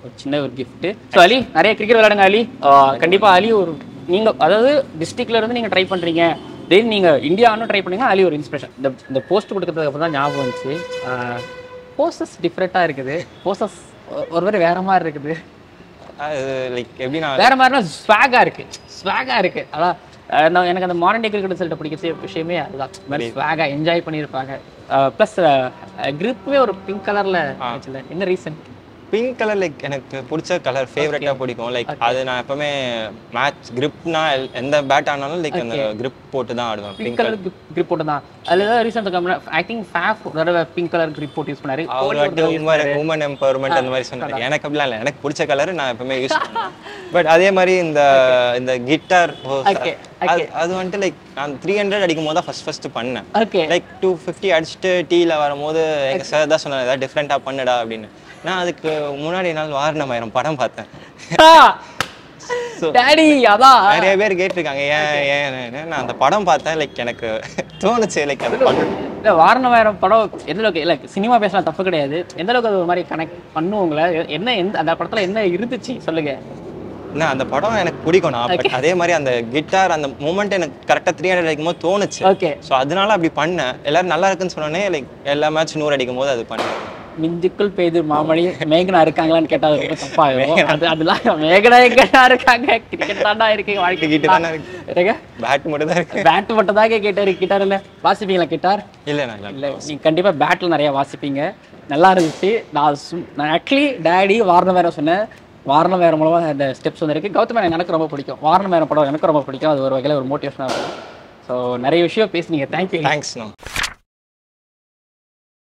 ஒரு சின்ன ஒரு gift. ஸோ அலி நிறைய கிரிக்கெட் விளையாடுங்க அலி. அஹ், கண்டிப்பா அலி ஒரு நீங்க அதாவது டிஸ்ட்ரிக்ட்ல இருந்து நீங்க ட்ரை பண்றீங்க. தென் நீங்க இந்தியான்னு ட்ரை பண்ணீங்க அலி ஒரு இன்ஸ்பிரேஷன் இந்த இந்த போஸ்ட் கொடுக்கறதுக்கு அப்புறம் தான் ஞாபகம் வந்துச்சு. போசஸ் டிஃப்ரெண்ட்டாக இருக்குது. போசஸ் ஒரு மாதிரி வேற மாதிரி இருக்குது. லைக் எப்படின்னா வேற மாதிரினா ஸ்வாகா இருக்கு. ஸ்வாகா இருக்கு. அதான் நான் எனக்கு அந்த மாடர்ன் டே கிரிக்கெட் சொல்லிட்டு பிடிக்கிற விஷயமே அதுதான். மாதிரி என்ஜாய் பண்ணியிருப்பாங்க. ப்ளஸ் கிரிப்பே ஒரு பிங்க் கலர்ல என்ன ரீசன் பிங்க் கலர் லைக் எனக்கு பிடிச்ச கலர் ஃபேவரட்டாக பிடிக்கும். லைக் அது நான் எப்பவுமே மேட்ச் கிரிப்னா எந்த பேட் ஆனாலும் லைக் அந்த கிரிப் போட்டு தான் ஆடுவேன். பிங்க் கலர் கிரிப் போட்டு தான். அதுல ஏதாவது ரீசன் ஐ திங்க் ஃபேஃப் ஒரு தடவை பிங்க் கலர் கிரிப் போட்டு யூஸ் பண்ணாரு. அவர் வந்து உமன் உமன் எம்பவர்மெண்ட் அந்த மாதிரி சொன்னாரு. எனக்கு அப்படிலாம் இல்லை. எனக்கு பிடிச்ச கலர் நான் எப்பவுமே யூஸ் பண்ணுவேன். பட் அதே மாதிரி இந்த இந்த கிட்டார் Okay, அது வந்துட்டு லைக் நான் த்ரீ ஹண்ட்ரட் அடிக்கும் போது தான் ஃபர்ஸ்ட் ஃபர்ஸ்ட் பண்ணேன். ஓகே லைக் டூ ஃபிஃப்டி அடிச்சுட்டு டீல வரும்போது எங்க சார் தான் சொன்னார் ஏதாவது டிஃப்ரெண்ட்டாக பண்ணுடா அப்படின்னு. நான் அதுக்கு முன்னாடி நாள் வாரணமாயிரம் படம் பார்த்தேன். டாடி அதான் நிறைய பேர் கேட்டிருக்காங்க ஏன் ஏன். நான் அந்த படம் பார்த்தேன் லைக் எனக்கு தோணுச்சு லைக் அது இல்ல வாரணமாயிரம் படம் எந்த அளவுக்கு இல்ல சினிமா பேசலாம் தப்பு கிடையாது. எந்த அளவுக்கு அது ஒரு மாதிரி கனெக்ட் பண்ணுவோங்களே என்ன எந்த அந்த படத்துல என்ன இருந்துச்சு? சொல்லுங்க. என்ன அந்த படம் எனக்கு பிடிக்கும். நான் பட் அதே மாதிரி அந்த கிட்டார் அந்த மூமெண்ட் எனக்கு கரெக்டாக த்ரீ ஹண்ட்ரட் அடிக்கும் போது தோணுச்சு. ஓகே ஸோ அதனால அப்படி பண்ணேன். எல்லாரும் நல்லா இருக்குன்னு சொன்னோடனே லைக் எல்லா மேட்ச் நூறு அடிக்கும் போது அது பண்ணேன். மிஞ்சுக்குள் பெய்து மாமணி மேகனா இருக்காங்களான்னு கேட்டா அது ரொம்ப தப்பாகும் அது அதெல்லாம் மேகனா எங்கடா இருக்காங்க? கிரிக்கெட் தாண்டா இருக்கு வாழ்க்கை இருக்கு. பேட் மட்டும் தான் இருக்கு. பேட் மட்டும் தான் கேட்டாரு கிட்டார் இல்ல. வாசிப்பீங்களா கிட்டார் இல்லை நான் இல்லை. இல்ல நீங்க கண்டிப்பா பேட்ல நிறைய வாசிப்பீங்க. நல்லா இருந்துச்சு. நான் நான் ஆக்சுவலி டேடி வாரணம் வேற சொன்னேன். வாரணம் வேற மூலமாக அந்த ஸ்டெப்ஸ் வந்துருக்கு. கௌதம் எனக்கு ரொம்ப பிடிக்கும். வாரணம் வேற படம் எனக்கு ரொம்ப பிடிக்கும். அது ஒரு வகையில் ஒரு மோட்டிவேஷனாக இருக்கும். ஸோ நிறைய விஷயம் பேசுனீங்க. Thank you thanks